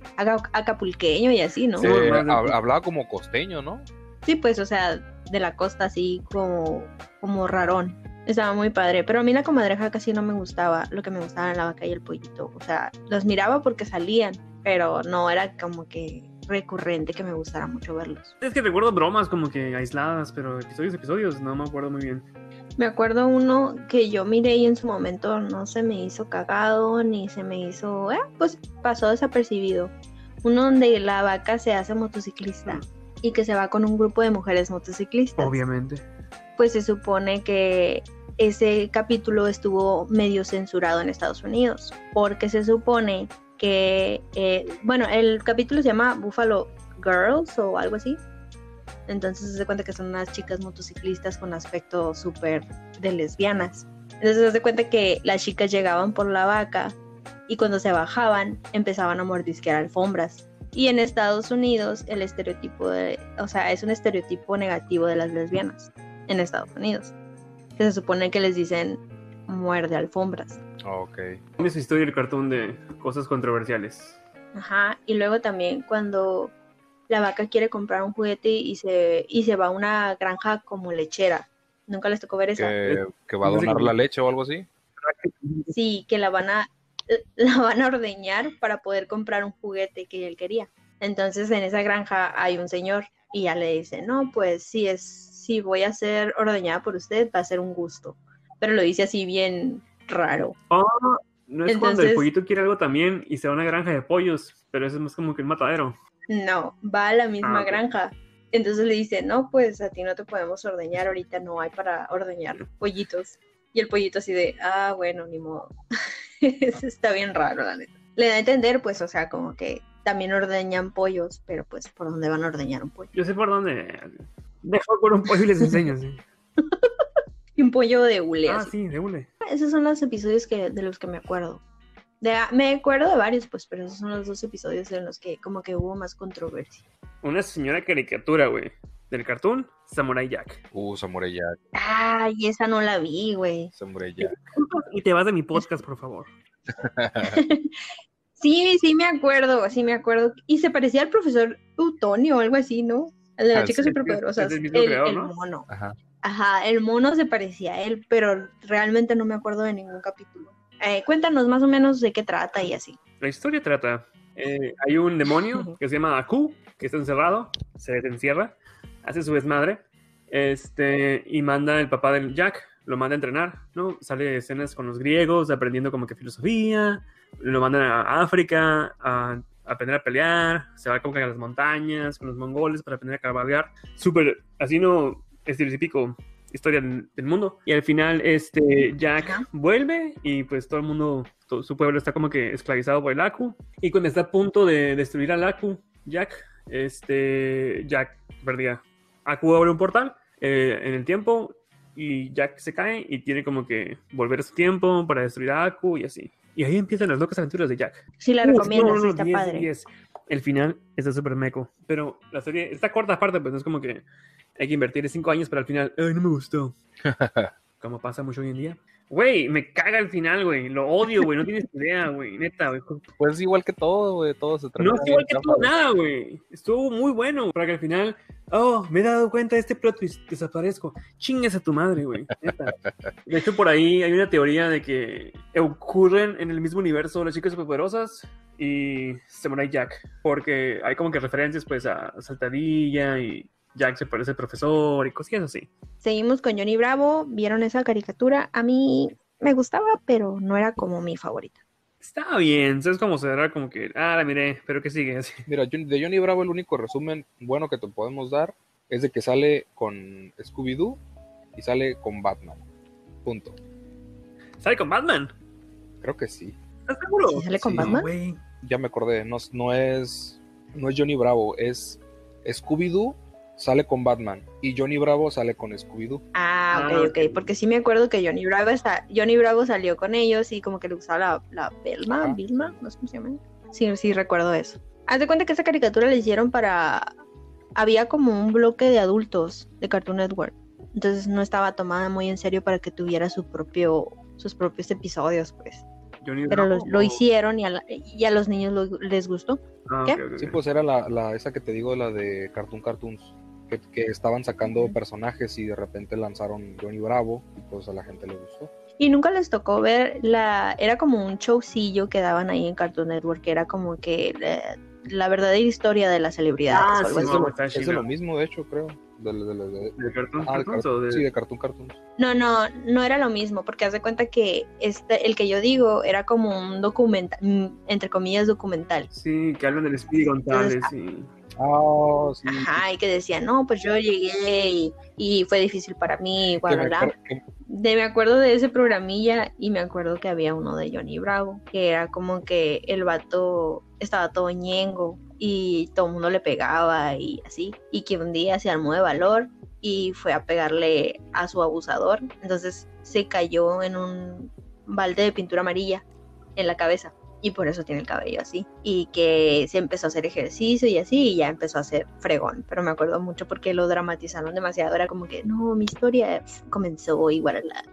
acapulqueño y así, ¿no?
Sí.
Eh, hablaba como costeño, ¿no?
Sí, pues, o sea, de la costa así como, como rarón. Estaba muy padre, pero a mí la comadreja casi no me gustaba, lo que me gustaba era la vaca y el pollito. O sea, los miraba porque salían, pero no era como que recurrente que me gustara mucho verlos.
Es que recuerdo bromas como que aisladas, pero episodios, episodios, no me acuerdo muy bien.
Me acuerdo uno que yo miré y en su momento no se me hizo cagado ni se me hizo, eh, pues pasó desapercibido. Uno donde la vaca se hace motociclista y que se va con un grupo de mujeres motociclistas.
Obviamente.
Pues se supone que ese capítulo estuvo medio censurado en Estados Unidos, porque se supone que, eh, bueno, el capítulo se llama Buffalo Girls o algo así. Entonces se cuenta que son unas chicas motociclistas con aspecto súper de lesbianas. Entonces se cuenta que las chicas llegaban por la vaca y cuando se bajaban empezaban a mordisquear alfombras. Y en Estados Unidos el estereotipo de, o sea, es un estereotipo negativo de las lesbianas en Estados Unidos. Que se supone que les dicen muerde alfombras.
Ok.
Es historia del cartón de cosas controversiales.
Ajá. Y luego también cuando la vaca quiere comprar un juguete y se, y se va a una granja como lechera. Nunca les tocó ver esa.
Que, que va a donar la leche o algo así.
Sí, que la van a la van a ordeñar para poder comprar un juguete que él quería. Entonces en esa granja hay un señor y ya le dice, no, pues si es, si voy a ser ordeñada por usted, va a ser un gusto. Pero lo dice así bien raro.
Oh, no es cuando el pollito quiere algo también y se va a una granja de pollos, pero eso es más como que un matadero.
No, va a la misma
Ah,
granja. Entonces le dice, no, pues a ti no te podemos ordeñar, ahorita no hay para ordeñar pollitos. Y el pollito así de, ah, bueno, ni modo. Eso está bien raro, la neta. Le da a entender, pues, o sea, como que también ordeñan pollos, pero pues, ¿por dónde van a ordeñar un pollo?
Yo sé por dónde. Dejo por un pollo y les enseño. sí.
Y un pollo de hule,
Ah,
así.
sí, de hule.
Esos son los episodios que, de los que me acuerdo. De, me acuerdo de varios, pues, pero esos son los dos episodios en los que como que hubo más controversia.
Una señora caricatura, güey. Del cartoon, Samurai Jack.
Uh, Samurai Jack,
Ay, esa no la vi, güey.
Samurai Jack.
Y te vas de mi podcast, por favor.
Sí, sí me acuerdo, sí me acuerdo. Y se parecía al profesor Utonio o algo así, ¿no? El de las
Ah,
chicas
sí.
superpoderosas.
Es del mismo
el,
creador,
el
¿no?
mono.
Ajá.
Ajá, el mono se parecía a él, pero realmente no me acuerdo de ningún capítulo. Eh, cuéntanos más o menos de qué trata y así.
La historia trata. eh, hay un demonio que se llama Aku, que está encerrado, se encierra, hace su desmadre, este, y manda el papá del Jack, lo manda a entrenar, ¿no? Sale escenas con los griegos, aprendiendo como que filosofía, lo mandan a África a aprender a pelear, se va como que a las montañas con los mongoles para aprender a cabalgar, súper, así no, estereotípico historia del, mundo. Y al final, este, Jack
Ajá.
vuelve y pues todo el mundo, todo su pueblo está como que esclavizado por el Aku. Y cuando está a punto de destruir al Aku, Jack, este, Jack, perdía. Aku abre un portal eh, en el tiempo y Jack se cae y tiene como que volver a su tiempo para destruir a Aku y así. Y ahí empiezan las locas aventuras de Jack.
Sí la recomiendo,
no, no,
está
10 de
padre.
10. El final está súper meco. Pero la serie, esta corta parte, pues no es como que hay que invertir cinco años para al final, ay, no me gustó. como pasa mucho hoy en día. Güey, me caga el final, güey. Lo odio, güey. No tienes idea, güey. Neta, güey.
Pues es igual que todo, güey. Todo se
No es igual que
todo
nada, güey. Estuvo muy bueno para que al final. Oh, me he dado cuenta de este plot twist. Desaparezco. Chingues a tu madre, güey. Neta. De hecho, por ahí hay una teoría de que ocurren en el mismo universo las chicas superpoderosas y Samurai Jack. Porque hay como que referencias, pues, a Saltadilla y Jack se parece al profesor y cosillas así.
Seguimos con Johnny Bravo. ¿Vieron esa caricatura? A mí me gustaba, pero no era como mi favorita.
Está bien, ¿sabes cómo será? Como que, ah, la miré, pero que sigue así.
Mira, de Johnny Bravo el único resumen bueno que te podemos dar es de que sale con Scooby-Doo y sale con Batman. Punto.
¿Sale con Batman?
Creo que sí.
¿Estás seguro?
¿Sí sale con
Sí,
Batman?
Ya me acordé. No, no es no es Johnny Bravo, es Scooby-Doo sale con Batman y Johnny Bravo sale con Scooby-Doo.
Ah, ok,
Ah,
ok.
ok.
Porque sí me acuerdo que Johnny Bravo, está, Johnny Bravo salió con ellos y como que le usaba la, la Belma,
Ajá.
Vilma, no sé cómo se llama. Sí, sí, recuerdo eso. Haz de cuenta que esa caricatura la hicieron para... Había como un bloque de adultos de Cartoon Network. Entonces no estaba tomada muy en serio para que tuviera su propio, sus propios episodios, pues.
Johnny
Pero lo,
Bravo.
lo hicieron y a, la- y a los niños lo- les gustó.
Ah,
¿Qué?
Sí, pues era la, la- esa que te digo, la de Cartoon Cartoons, que, que estaban sacando personajes y de repente lanzaron Johnny Bravo y pues a la gente le gustó.
Y nunca les tocó ver la... Era como un showcillo que daban ahí en Cartoon Network, que era como que la, la verdadera historia de las celebridades
Ah, sí, no,
es lo mismo, de hecho, creo. De, de- de- de-
¿De Cartoon
ah, de
Cartoons
Car-
o de-
Sí, de Cartoon Cartoons.
No, no, no era lo mismo, porque haz de cuenta que este, el que yo digo era como un documental, mm, entre comillas, documental.
Sí, que hablan del Speedy González y...
Ah, sí.
Ajá, y que decía, no, pues yo llegué y, y fue difícil para mí, bla, bla, De, me acuerdo de ese programilla y me acuerdo que había uno de Johnny Bravo, que era como que el vato estaba todo ñengo y todo el mundo le pegaba y así, y que un día se armó de valor y fue a pegarle a su abusador, entonces se cayó en un balde de pintura amarilla en la cabeza y por eso tiene el cabello así y que se empezó a hacer ejercicio y así y ya empezó a ser fregón pero me acuerdo mucho porque lo dramatizaron demasiado era como que no mi historia comenzó igual a la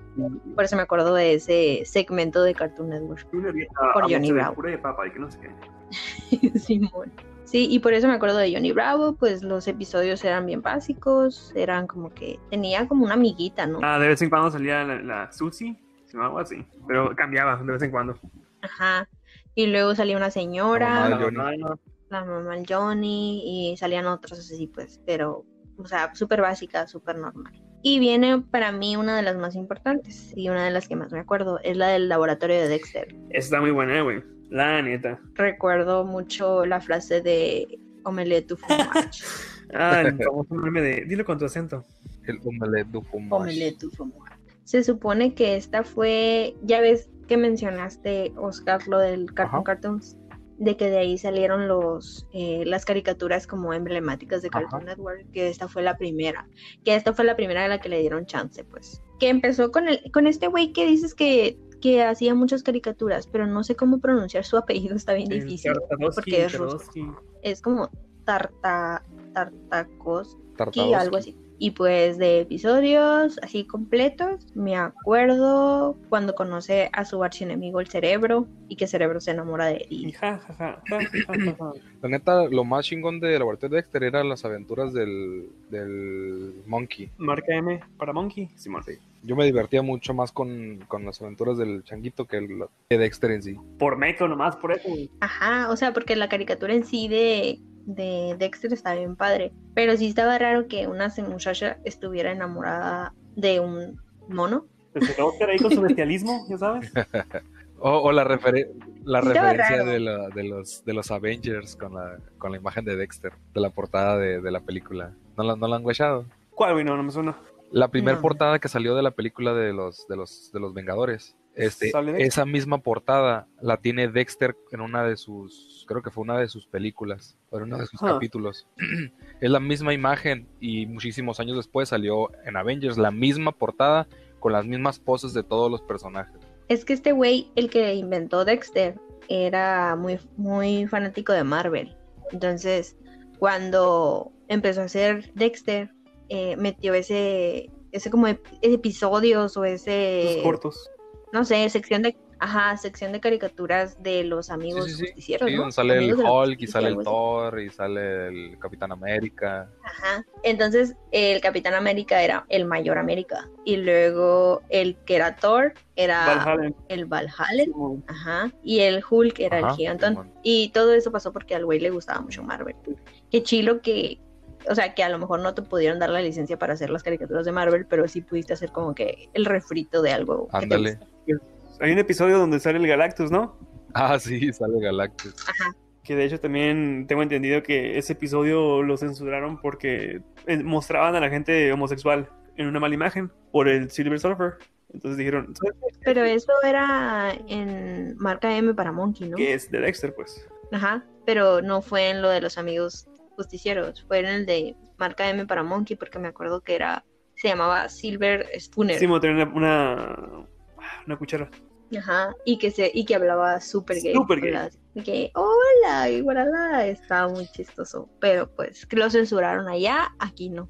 por eso me acuerdo de ese segmento de Cartoon Network Por
a
Johnny Bravo.
de papa y que no sé qué.
Simón. Sí, y por eso me acuerdo de Johnny Bravo, pues los episodios eran bien básicos, eran como que tenía como una amiguita, ¿no?
Ah, de vez en cuando salía la, la Susi, o algo así. Pero cambiaba de vez en cuando.
Ajá. Y luego salía una señora,
La mamá Johnny.
la del Johnny y salían otros así pues, pero, o sea, súper básica, súper normal. Y viene para mí una de las más importantes y una de las que más me acuerdo, es la del laboratorio de Dexter.
Está muy buena, güey. La neta.
Recuerdo mucho la frase de omelette du fromage.
Ah, el famoso meme de. Dilo con tu acento.
El omelette du fromage.
Omelette du fromage. Se supone que esta fue, ya ves que mencionaste, Oscar, lo del Cartoon
Ajá.
Cartoons, de que de ahí salieron los eh, las caricaturas como emblemáticas de Cartoon
Ajá.
Network, que esta fue la primera, que esta fue la primera a la que le dieron chance, pues. Que empezó con el, con este güey que dices que, que hacía muchas caricaturas, pero no sé cómo pronunciar su apellido, está bien
El
difícil. Porque es ruso. Es como Tarta, Tartacos,
Tartakovsky.
algo así. Y pues de episodios así completos, me acuerdo cuando conoce a su archienemigo el cerebro y que cerebro se enamora de él.
Ja, ja, ja.
La neta, lo más chingón de Laboratorio de Dexter eran las aventuras del, del Monkey.
Marca M para Monkey. Simón.
Sí. Yo me divertía mucho más con, con las aventuras del changuito que el de Dexter en sí.
Por Meco nomás, por eso.
Ajá, o sea, porque la caricatura en sí de, de Dexter está bien padre, pero sí estaba raro que una muchacha estuviera enamorada de un mono.
Pues Oscar ahí con su bestialismo, ya sabes.
O, o la, refere- la referencia de, la- de los, de los Avengers con la, con la imagen de Dexter, de la portada de, de la película. ¿No la, no la han guachado?
¿Cuál, güey? No, no me suena.
La primera
No.
portada que salió de la película de los, de los, de los Vengadores. Este, esa misma portada la tiene Dexter en una de sus, creo que fue una de sus películas, o en uno de sus capítulos. es la misma imagen y muchísimos años después salió en Avengers la misma portada con las mismas poses de todos los personajes.
Es que este güey, el que inventó Dexter, era muy, muy fanático de Marvel. Entonces, cuando empezó a hacer Dexter, eh, metió ese, ese como ep- episodios o ese...
Sus cortos.
No sé, sección de, ajá, sección de caricaturas de los amigos
Sí, sí, sí.
justicieros,
Sí,
¿no?
sale el
Amigos
Hulk y sale el. Thor y sale el Capitán América.
Ajá. Entonces, el Capitán América era el Mayor América. Y luego el que era Thor era
Valhalla.
el Valhalla. Ajá. Y el Hulk era
Ajá,
el gigantón. Y todo eso pasó porque al güey le gustaba mucho Marvel. Qué chilo que. O sea, que a lo mejor no te pudieron dar la licencia para hacer las caricaturas de Marvel, pero sí pudiste hacer como que el refrito de algo. que te
Ándale.
Hay un episodio donde sale el Galactus, ¿no?
Ah, sí, sale Galactus.
Que de hecho también tengo entendido que ese episodio lo censuraron porque eh, mostraban a la gente homosexual en una mala imagen por el Silver Surfer. Entonces dijeron, ¿sabes
Pero eso era en marca M para Monkey, ¿no?
qué es de Dexter? Pues
Ajá, pero no fue en lo de los amigos justicieros, fue en el de marca M para Monkey, porque me acuerdo que era, se llamaba Silver Spooner.
Simo tenía una, una, una cuchara.
Ajá, y que se, y que hablaba súper gay.
Súper gay.
así, Que, hola, igual estaba muy chistoso. Pero pues, que lo censuraron allá, aquí no.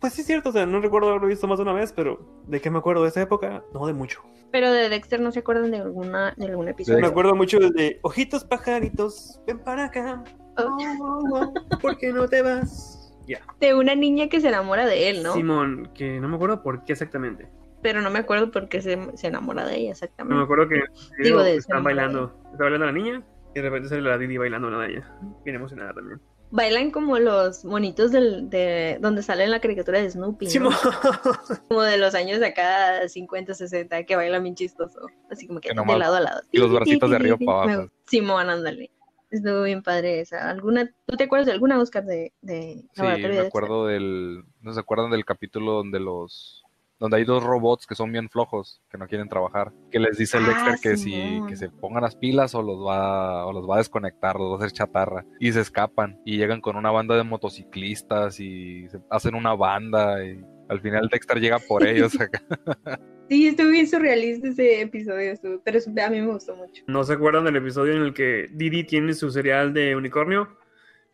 Pues sí es cierto, o sea, no recuerdo haberlo visto más de una vez, pero ¿de qué me acuerdo de esa época? No de mucho.
Pero de Dexter no se acuerdan de alguna, de algún
Me
episodio.
acuerdo mucho de Ojitos pajaritos, ven para acá.
Oh.
Oh, oh, oh, ¿Por qué no te vas? Ya.
De una niña que se enamora de él, ¿no?
Simón, que no me acuerdo por qué exactamente.
Pero no me acuerdo por qué se, se enamora de ella
No me
exactamente.
acuerdo que
Digo, de ser
bailando. Está bailando la niña y de repente sale la Didi bailando a la de ella. Bien emocionada también.
Bailan como los monitos del, de donde sale en la caricatura de Snoopy. ¿no? Como de los años de acá 50, 60, que baila bien chistoso. Así como que
Que
de lado a lado.
y los bracitos de arriba para abajo.
Simón, ándale. Estuvo bien padre esa. ¿Alguna, ¿Tú te acuerdas de alguna, Oscar, de, de
Sí, me
de
acuerdo del. ¿No se acuerdan del capítulo donde los. Donde hay dos robots que son bien flojos, que no quieren trabajar? Que les dice el
Ah,
Dexter que si que se pongan las pilas o los va o los va a desconectar, los va a hacer chatarra. Y se escapan. Y llegan con una banda de motociclistas y se hacen una banda. Y al final Dexter llega por ellos acá.
Sí, estuvo bien surrealista ese episodio, estuvo- pero a mí me gustó mucho.
¿No se acuerdan del episodio en el que Didi tiene su cereal de unicornio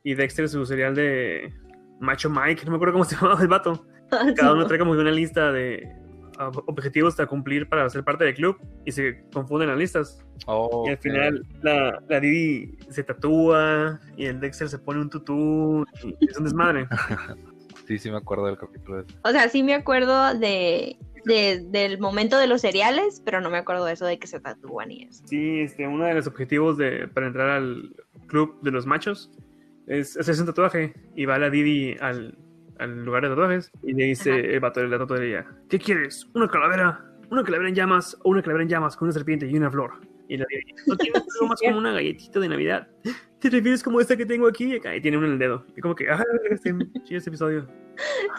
y Dexter su cereal de Macho Mike? No me acuerdo cómo se llamaba el vato. Cada uno trae como que una lista de ah, objetivos a cumplir para ser parte del club y se confunden las listas.
Oh,
Y al final la, la Didi se tatúa y el Dexter se pone un tutú y es un desmadre.
Sí, sí me acuerdo del capítulo ese.
O sea, sí me acuerdo de, de- del momento de los cereales, pero no me acuerdo de eso de que se tatúan y eso.
Sí, este, uno de los objetivos de, para entrar al club de los machos es hacerse un tatuaje. Y va la Didi al, al lugar de tatuajes y le dice
Ajá.
el vato de la tatuajería: ¿Qué quieres? ¿Una calavera? ¿Una calavera en llamas o una calavera en llamas con una serpiente y una flor? Y la ¿No tienes algo más como una galletita de Navidad? ¿Te refieres como esta que tengo aquí? Y acá, y tiene uno en el dedo. Y como que, ah, este, este episodio.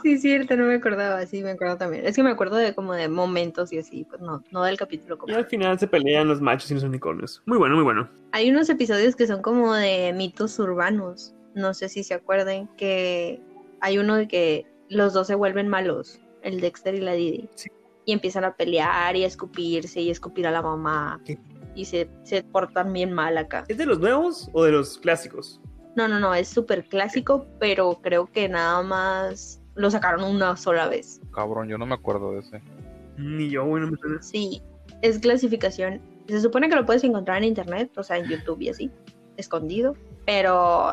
Sí, cierto, no me acordaba, sí me acuerdo también. Es que me acuerdo de como de momentos y así, pues no, no del capítulo
Y
como.
al final se pelean los machos y los unicornios. Muy bueno, muy bueno.
Hay unos episodios que son como de mitos urbanos. No sé si se acuerden que hay uno de que los dos se vuelven malos, el Dexter y la Didi.
Sí.
Y empiezan a pelear y a escupirse y a escupir a la mamá.
¿Qué?
Y se, se portan bien mal acá.
¿Es de los nuevos o de los clásicos?
No, no, no, es súper clásico, pero creo que nada más lo sacaron una sola vez.
Cabrón, yo no me acuerdo de ese.
Ni yo, güey, no me suena.
Sí, es clasificación. Se supone que lo puedes encontrar en internet, o sea, en YouTube y así, escondido, pero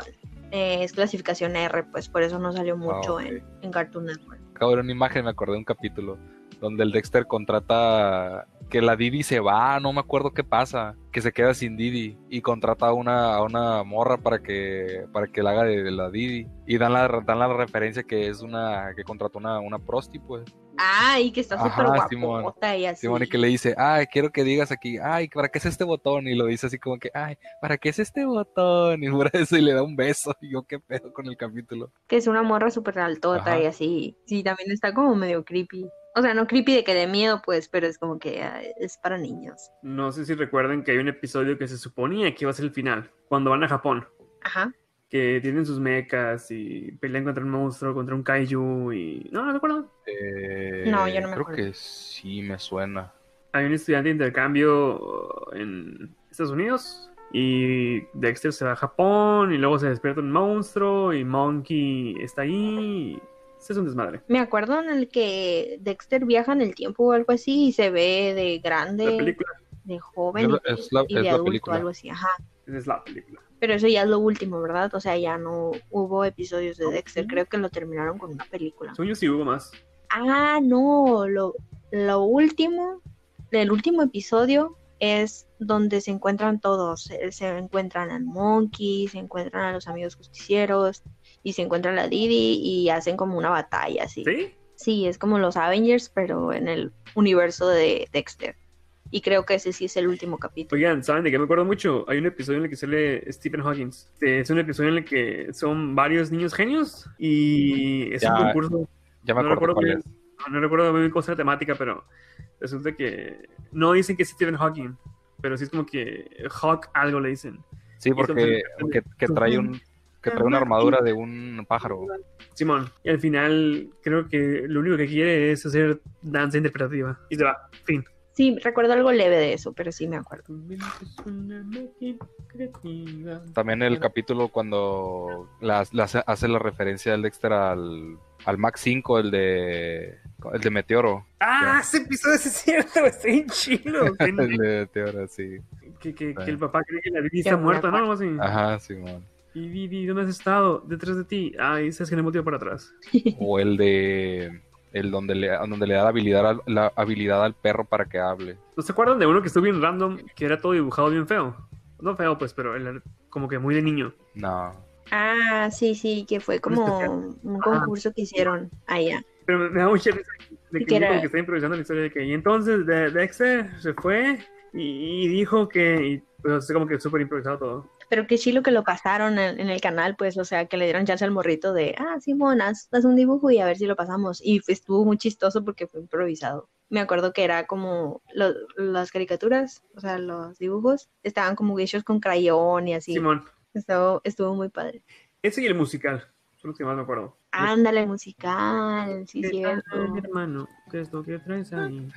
eh, es clasificación R, pues por eso no salió mucho
ok.
en, en Cartoon Network.
Acabo de ver una imagen, me acordé de un capítulo donde el Dexter contrata que la Didi se va, no me acuerdo qué pasa, que se queda sin Didi y contrata a una, a una morra para que para que la haga de, de la Didi y dan la dan la referencia que es una que contrató una una prosti pues.
Ah, y que está súper
Simón.
guapota y así.
Simón y que le dice, "Ay, quiero que digas aquí, ay, ¿para qué es este botón?" y lo dice así como que, "Ay, ¿para qué es este botón?" y por eso y le da un beso y yo qué pedo con el capítulo.
Que es una morra súper altota
Ajá.
y así. Sí, también está como medio creepy. O sea, no creepy de que de miedo, pues, pero es como que es para niños.
No sé si recuerden que hay un episodio que se suponía que iba a ser el final, cuando van a Japón,
Ajá.
que tienen sus mechas y pelean contra un monstruo, contra un kaiju y... No, no recuerdo.
Eh,
No, yo no me
Creo
acuerdo.
que sí me suena.
Hay un estudiante de intercambio en Estados Unidos y Dexter se va a Japón y luego se despierta un monstruo y Monkey está ahí. es un desmadre.
Me acuerdo en el que Dexter viaja en el tiempo o algo así y se ve de
La
grande,
película
de joven
Es
y,
la-
de adulto,
película.
algo así, ajá.
es la película.
Pero eso ya es lo último, ¿verdad? O sea, ya no hubo episodios de Dexter, creo que lo terminaron con una película.
Sueño sí hubo más.
Ah, no, lo, lo último, el último episodio es donde se encuentran todos, se, se encuentran al Monkey, se encuentran a los amigos justicieros y se encuentran a Didi y hacen como una batalla, así.
¿Sí?
Sí, es como los Avengers, pero en el universo de Dexter. Y creo que ese sí es el último capítulo.
Oigan, ¿saben de qué me acuerdo mucho? Hay un episodio en el que sale Stephen Hawking. Este, Es un episodio en el que son varios niños genios y es un concurso.
Ya me
no
acuerdo
recuerdo
cuál es.
no recuerdo muy bien cómo es la temática, pero resulta que no dicen que es Stephen Hawking, pero sí es como que Hawk algo le dicen.
Sí, porque
entonces-
que, que trae un que trae una armadura de un pájaro.
Simón, y al final creo que lo único que quiere es hacer danza interpretativa. Y se va, fin.
Sí, recuerdo algo leve de eso, pero sí me acuerdo.
También el capítulo cuando las, las hace la referencia del Dexter al, al Max 5, el de el de Meteoro.
Ah, ese episodio sí es cierto, está bien chido.
el de Meteoro, sí.
que, que, que el papá cree que la Didi está muerta, ¿no? así.
Ajá, Simón.
Y Didi, ¿dónde has estado? Detrás de ti. Ay, sabes que no motivo para atrás.
O el de el donde le, donde le da la habilidad, al, la habilidad al perro para que hable.
¿No se acuerdan de uno que estuvo bien random, que era todo dibujado bien feo? No feo, pues, pero como que muy de niño.
No.
Ah, sí, sí, que fue como un concurso que hicieron allá.
Pero me, da mucha risa de
¿Y
que,
era?
que está improvisando la historia de que y entonces de- Dexter se fue y, y dijo que y, pues, así como que súper improvisado todo.
Pero qué chilo que lo pasaron en, en el canal, pues, o sea, que le dieron chance al morrito de, ah, Simón, haz, haz un dibujo y a ver si lo pasamos. Y estuvo muy chistoso porque fue improvisado. Me acuerdo que era como lo- las caricaturas, o sea, los dibujos, estaban como hechos con crayón y así.
Simón,
Estuvo, estuvo muy padre.
ese y el musical, son los que más me acuerdo.
Ándale, musical, sí,
¿Qué
cierto.
tal, hermano? ¿Qué es lo que traes ahí?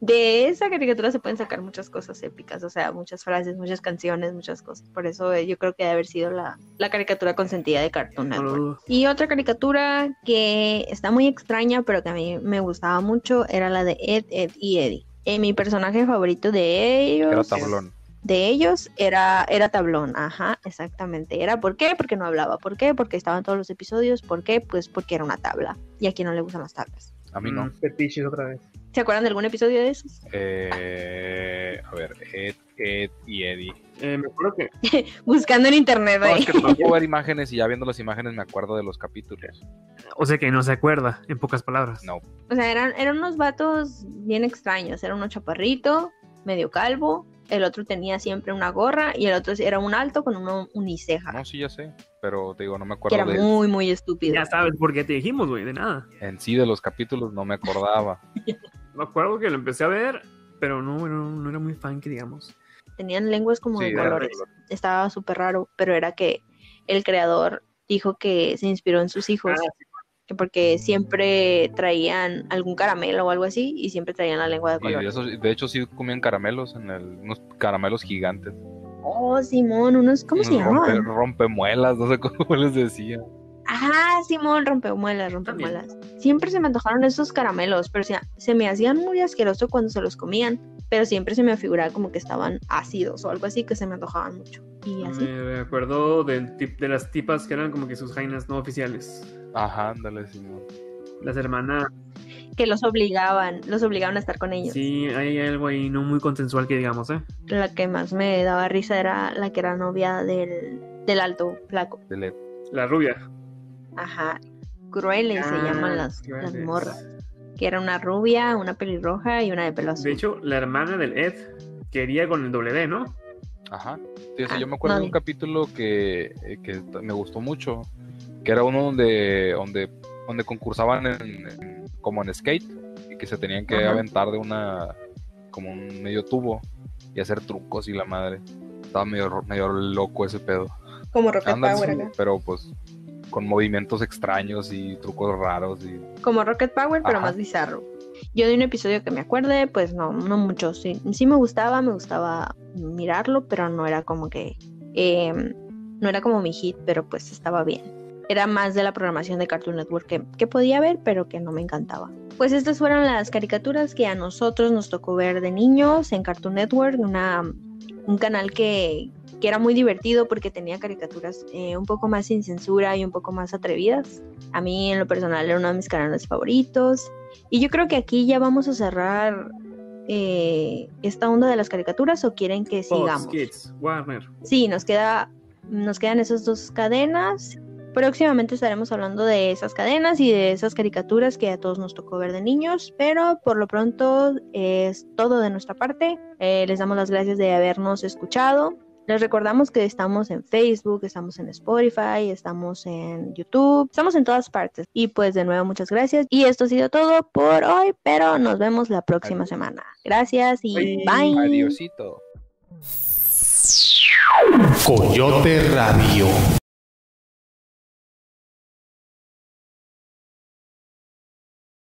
De esa caricatura se pueden sacar muchas cosas épicas, o sea, muchas frases, muchas canciones, muchas cosas. Por eso eh, yo creo que debe haber sido la, la caricatura consentida de Cartoon Network. Y otra caricatura que está muy extraña, pero que a mí me gustaba mucho, era la de Ed, Ed y Eddie. Eh, mi personaje favorito de ellos,
Era tablón.
de ellos era, era Tablón, ajá, exactamente. Era ¿por qué? Porque no hablaba. ¿Por qué? Porque estaba en todos los episodios. ¿Por qué? Pues porque era una tabla. Y a quien no le gustan las tablas.
A mí no.
Mm, fetiches otra vez.
¿Se acuerdan de algún episodio de esos?
Eh, a ver, Ed, Ed y Eddie.
Eh, me acuerdo que
Buscando en internet
No,
ahí.
es que no puedo ver imágenes y ya viendo las imágenes me acuerdo de los capítulos.
O sea que no se acuerda, en pocas palabras.
No,
O sea, eran, eran unos vatos bien extraños. Era uno chaparrito, medio calvo. El otro tenía siempre una gorra y el otro era un alto con una uniceja.
no, sí, ya sé. Pero te digo, no me
que
acuerdo
era
de,
muy, muy estúpido.
Ya sabes por qué te dijimos, güey, de nada.
en sí de los capítulos, no me acordaba.
Me acuerdo que lo empecé a ver, pero no, no, no era muy fan, que digamos.
Tenían lenguas como
Sí,
de colores.
color.
Estaba súper raro, pero era que el creador dijo que se inspiró en sus hijos. que porque siempre traían algún caramelo o algo así y siempre traían la lengua de
Y
color.
de, eso, de hecho sí comían caramelos, en el, unos caramelos gigantes.
Oh, Simón, unos, ¿cómo se
Unos rompe-
llamaban?
rompemuelas, no sé cómo les decía.
Ajá, Simón, rompemuelas, rompemuelas. Siempre se me antojaron esos caramelos, pero se, se me hacían muy asqueroso cuando se los comían, pero siempre se me figuraba como que estaban ácidos o algo así que se me antojaban mucho. Y así.
Me acuerdo del tip, de las tipas que eran como que sus jainas no oficiales.
Ajá, ándale, Simón.
Las hermanas.
Que los obligaban, los obligaban a estar con ellos.
Sí, hay algo ahí no muy consensual que digamos, ¿eh?
La que más me daba risa era la que era novia del, del alto flaco.
De.
La rubia.
Ajá. Crueles se
Ah,
llaman las, las
crueles.
morras. Que era una rubia, una pelirroja y una de pelo azul.
De hecho, la hermana del Ed quería con el W, ¿no?
Ajá. Sí, o sea,
Ah,
yo me acuerdo
no
de un capítulo que, eh, que me gustó mucho, que era uno donde, donde, donde concursaban en, en- como en skate y que se tenían que
Ajá.
aventar de una, como un medio tubo y hacer trucos y la madre. Estaba medio, medio loco ese pedo.
Como Rocket
Ándale,
Power acá.
pero pues con movimientos extraños y trucos raros y
Como Rocket Power, pero
Ajá.
más bizarro. Yo de un episodio que me acuerde, pues no, no mucho. Sí, sí me gustaba, me gustaba mirarlo, pero no era como que. eh, no era como mi hit, pero pues estaba bien. Era más de la programación de Cartoon Network que, que, podía ver, pero que no me encantaba. Pues estas fueron las caricaturas que a nosotros nos tocó ver de niños en Cartoon Network, una, un canal que, que era muy divertido porque tenía caricaturas eh, un poco más sin censura y un poco más atrevidas. A mí en lo personal era uno de mis canales favoritos. Y yo creo que aquí ya vamos a cerrar eh, esta onda de las caricaturas o quieren que sigamos.
Kids, Warner.
Sí, nos queda nos quedan esas dos cadenas. Próximamente estaremos hablando de esas cadenas y de esas caricaturas que a todos nos tocó ver de niños, pero por lo pronto es todo de nuestra parte. Eh, les damos las gracias de habernos escuchado. Les recordamos que estamos en Facebook, estamos en Spotify, estamos en YouTube, estamos en todas partes. Y pues de nuevo muchas gracias. Y esto ha sido todo por hoy, pero nos vemos la próxima semana. Gracias y bye.
Adiosito.
Coyote Radio.